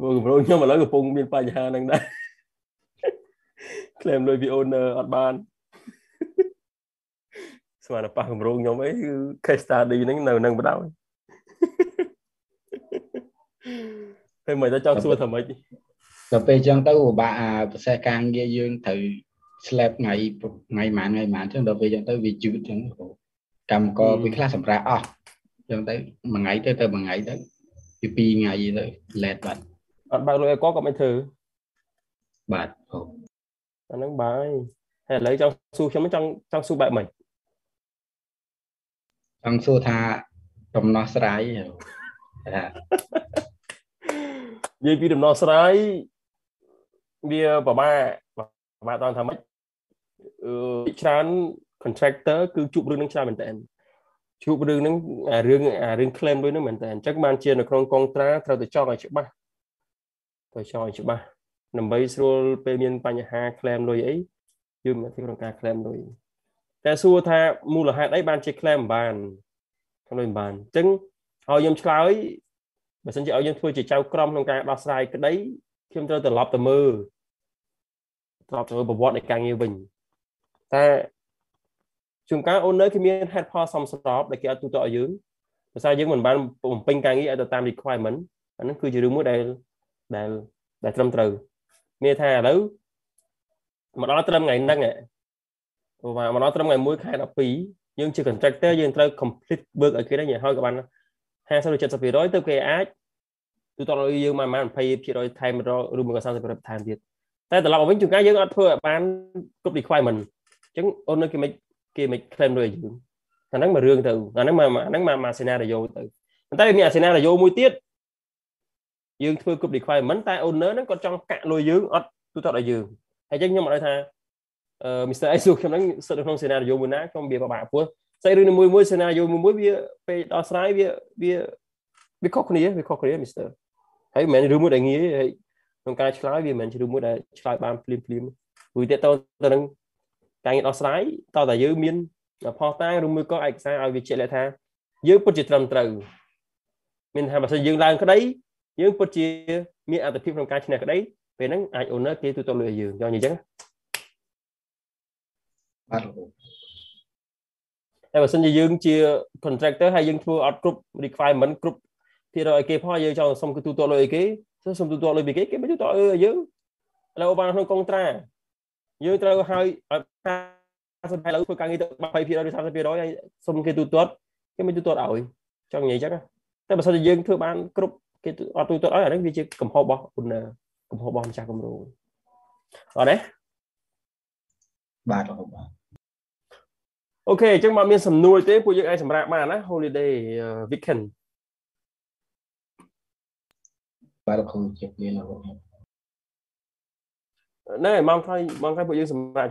ព្រោះគម្រោងខ្ញុំឥឡូវកំពុងមានបញ្ហាហ្នឹងដែរ claim លុយពី owner អត់បាន ស្មានតែប៉ះគម្រោងខ្ញុំអីគឺ case study ហ្នឹងនៅនឹងបដ ாய் ពេលមិនទៅចង់សួរថាម៉េចដល់ពេលអញ្ចឹងទៅពិបាកអាប្រសេសការងារយើងត្រូវ slap ថ្ងៃថ្ងៃម៉ានថ្ងៃម៉ានអញ្ចឹងដល់ពេលអញ្ចឹងទៅវាយឺតអញ្ចឹងគ្រូកម្មករពេលខ្លះសម្រាប់អស់អញ្ចឹងទៅមួយថ្ងៃទៅទៅមួយថ្ងៃទៅពីពីរថ្ងៃទៅ let បាត់អត់បើកលុយឲ្យគាត់ក៏មិនធ្វើបាទគ្រូអាហ្នឹងបាយហើយឥឡូវចង់សួរខ្ញុំចង់ចង់សួរបែបម៉េច ចង់សួរថាដំណោះស្រាយថានិយាយពីដំណោះស្រាយវាប្រមាប្រមាតថាម៉េចអឺច្រើន contractor គឺជួបរឿងនឹងច្រើនមែនតើជួបរឿងហ្នឹងអារឿងអារឿង claim លុយហ្នឹងមែនតើអញ្ចឹងបានជានៅក្នុងកងត្រាត្រូវតែចង់ឲ្យច្បាស់ត្រូវចង់ឲ្យច្បាស់ដើម្បីស្រួលពេលមានបញ្ហា claim លុយអីយើងមានទីក្នុងការ claim លុយ តែសួរថាមូលហេតុអីបានជា claim មិនបាន claim មិនបានអញ្ចឹងឲ្យខ្ញុំឆ្លើយបើសិនជាឲ្យយើងធ្វើជាចៅក្រមក្នុងការដោះស្រាយក្តីខ្ញុំត្រូវត្រឡប់ទៅមើលត្រឡប់ទៅមើលប្រវត្តិនៃការងារវិញតែជួនកាល owner គេមាន head ផលសមស្របដែលគេអត់ទូទៅឲ្យយើងភាសាយើងមិនបានបំពេញការងារឲ្យទៅតាម requirement អាហ្នឹងគឺជារឿងមួយដែលដែលដែលត្រឹមត្រូវមានថាឥឡូវមកដល់ត្រឹមថ្ងៃហ្នឹង ព្រោះថាមកដល់ត្រឹមថ្ងៃ1ខែ12យើងជា contractor យើងត្រូវ complete work ឲ្យគេដែរហើយក៏បាន50ទៅ70%ទៅគេអាចទូទៅឲ្យយើងមកប្រហែល20%ថែមឬមួយក៏30%ថែមទៀតតែត្រឡប់មកវិញជួនកាលយើងអត់ធ្វើឲ្យបានគ្រប់ requirement អញ្ចឹងអូននៅគេមិនគេមិន claim លុយឲ្យយើងអាហ្នឹងមួយរឿងទៅអាហ្នឹងមកអាហ្នឹងមកមក scenario ទៅប៉ុន្តែវាមាន scenario មួយទៀតយើងធ្វើគ្រប់ requirement តែ owner ហ្នឹងគាត់ចង់កាក់លុយយើងអត់ទូទៅឲ្យយើងហើយអញ្ចឹងខ្ញុំអត់ដឹងថា អឺ Mr. Isu ខ្ញុំហ្នឹងស្ថិតនៅក្នុង scenario មួយណាខ្ញុំវាពិបាកពោះស្អីរឿងមួយមួយ scenario មួយមួយវាពេលដោះស្រាយវាវាវាខុសគ្នាវាខុសគ្នា Mr. ហើយមិនមែនរឿងមួយដែលងាយហើយក្នុងការឆ្លើយវាមិនមែនជារឿងមួយដែលឆ្លើយបានភ្លាមភ្លាមព្រោះទៀតទៅទៅនឹងការងារដោះស្រាយតើតាយើងមានផុសតាងឬមួយក៏ឯកសារឲ្យវាជាក់លាក់ថាយើងពិតជាត្រឹមត្រូវមានថាបើសិនយើងឡើងក្តីយើងពិតជាមានអត្ថភាពក្នុងការឈ្នះក្តីពេលហ្នឹងអាច owner គេទូទៅលើយើងយ៉ាងអញ្ចឹង បាទលោកគ្រូតែបើសិនជាយើងជា contractor ហើយយើងធ្វើអត់គ្រប់ requirement គ្រប់ភារកិច្ចឲ្យគេផងយើងចង់សុំគឺទូទាត់លុយឲ្យគេសុំទូទាត់លុយពីគេគេមិនទូទាត់ឲ្យយើងឥឡូវបានក្នុងកុងត្រាយើងត្រូវឲ្យឲ្យ50ឥឡូវធ្វើការងារទៅ20%ឬ30%ហើយសុំគេទូទាត់គេមិនទូទាត់ឲ្យចង់និយាយចឹងតែបើសិនជាយើងធ្វើបានគ្រប់គេអត់ទូទាត់ឲ្យអានេះវាជាកំហុសរបស់ owner កំហុសរបស់ម្ចាស់គម្រោងអត់ទេបាទលោកគ្រូបាទ អូខេអញ្ចឹងមកមានសំណួរទេពួកយើងអាចសម្រាប់បានណា holiday weekend បាទលោកគ្រូជម្រាបលាលោកគ្រូហ្នឹងហើយម៉ោងថ្ងៃម៉ោងថ្ងៃពួកយើងសម្រាប់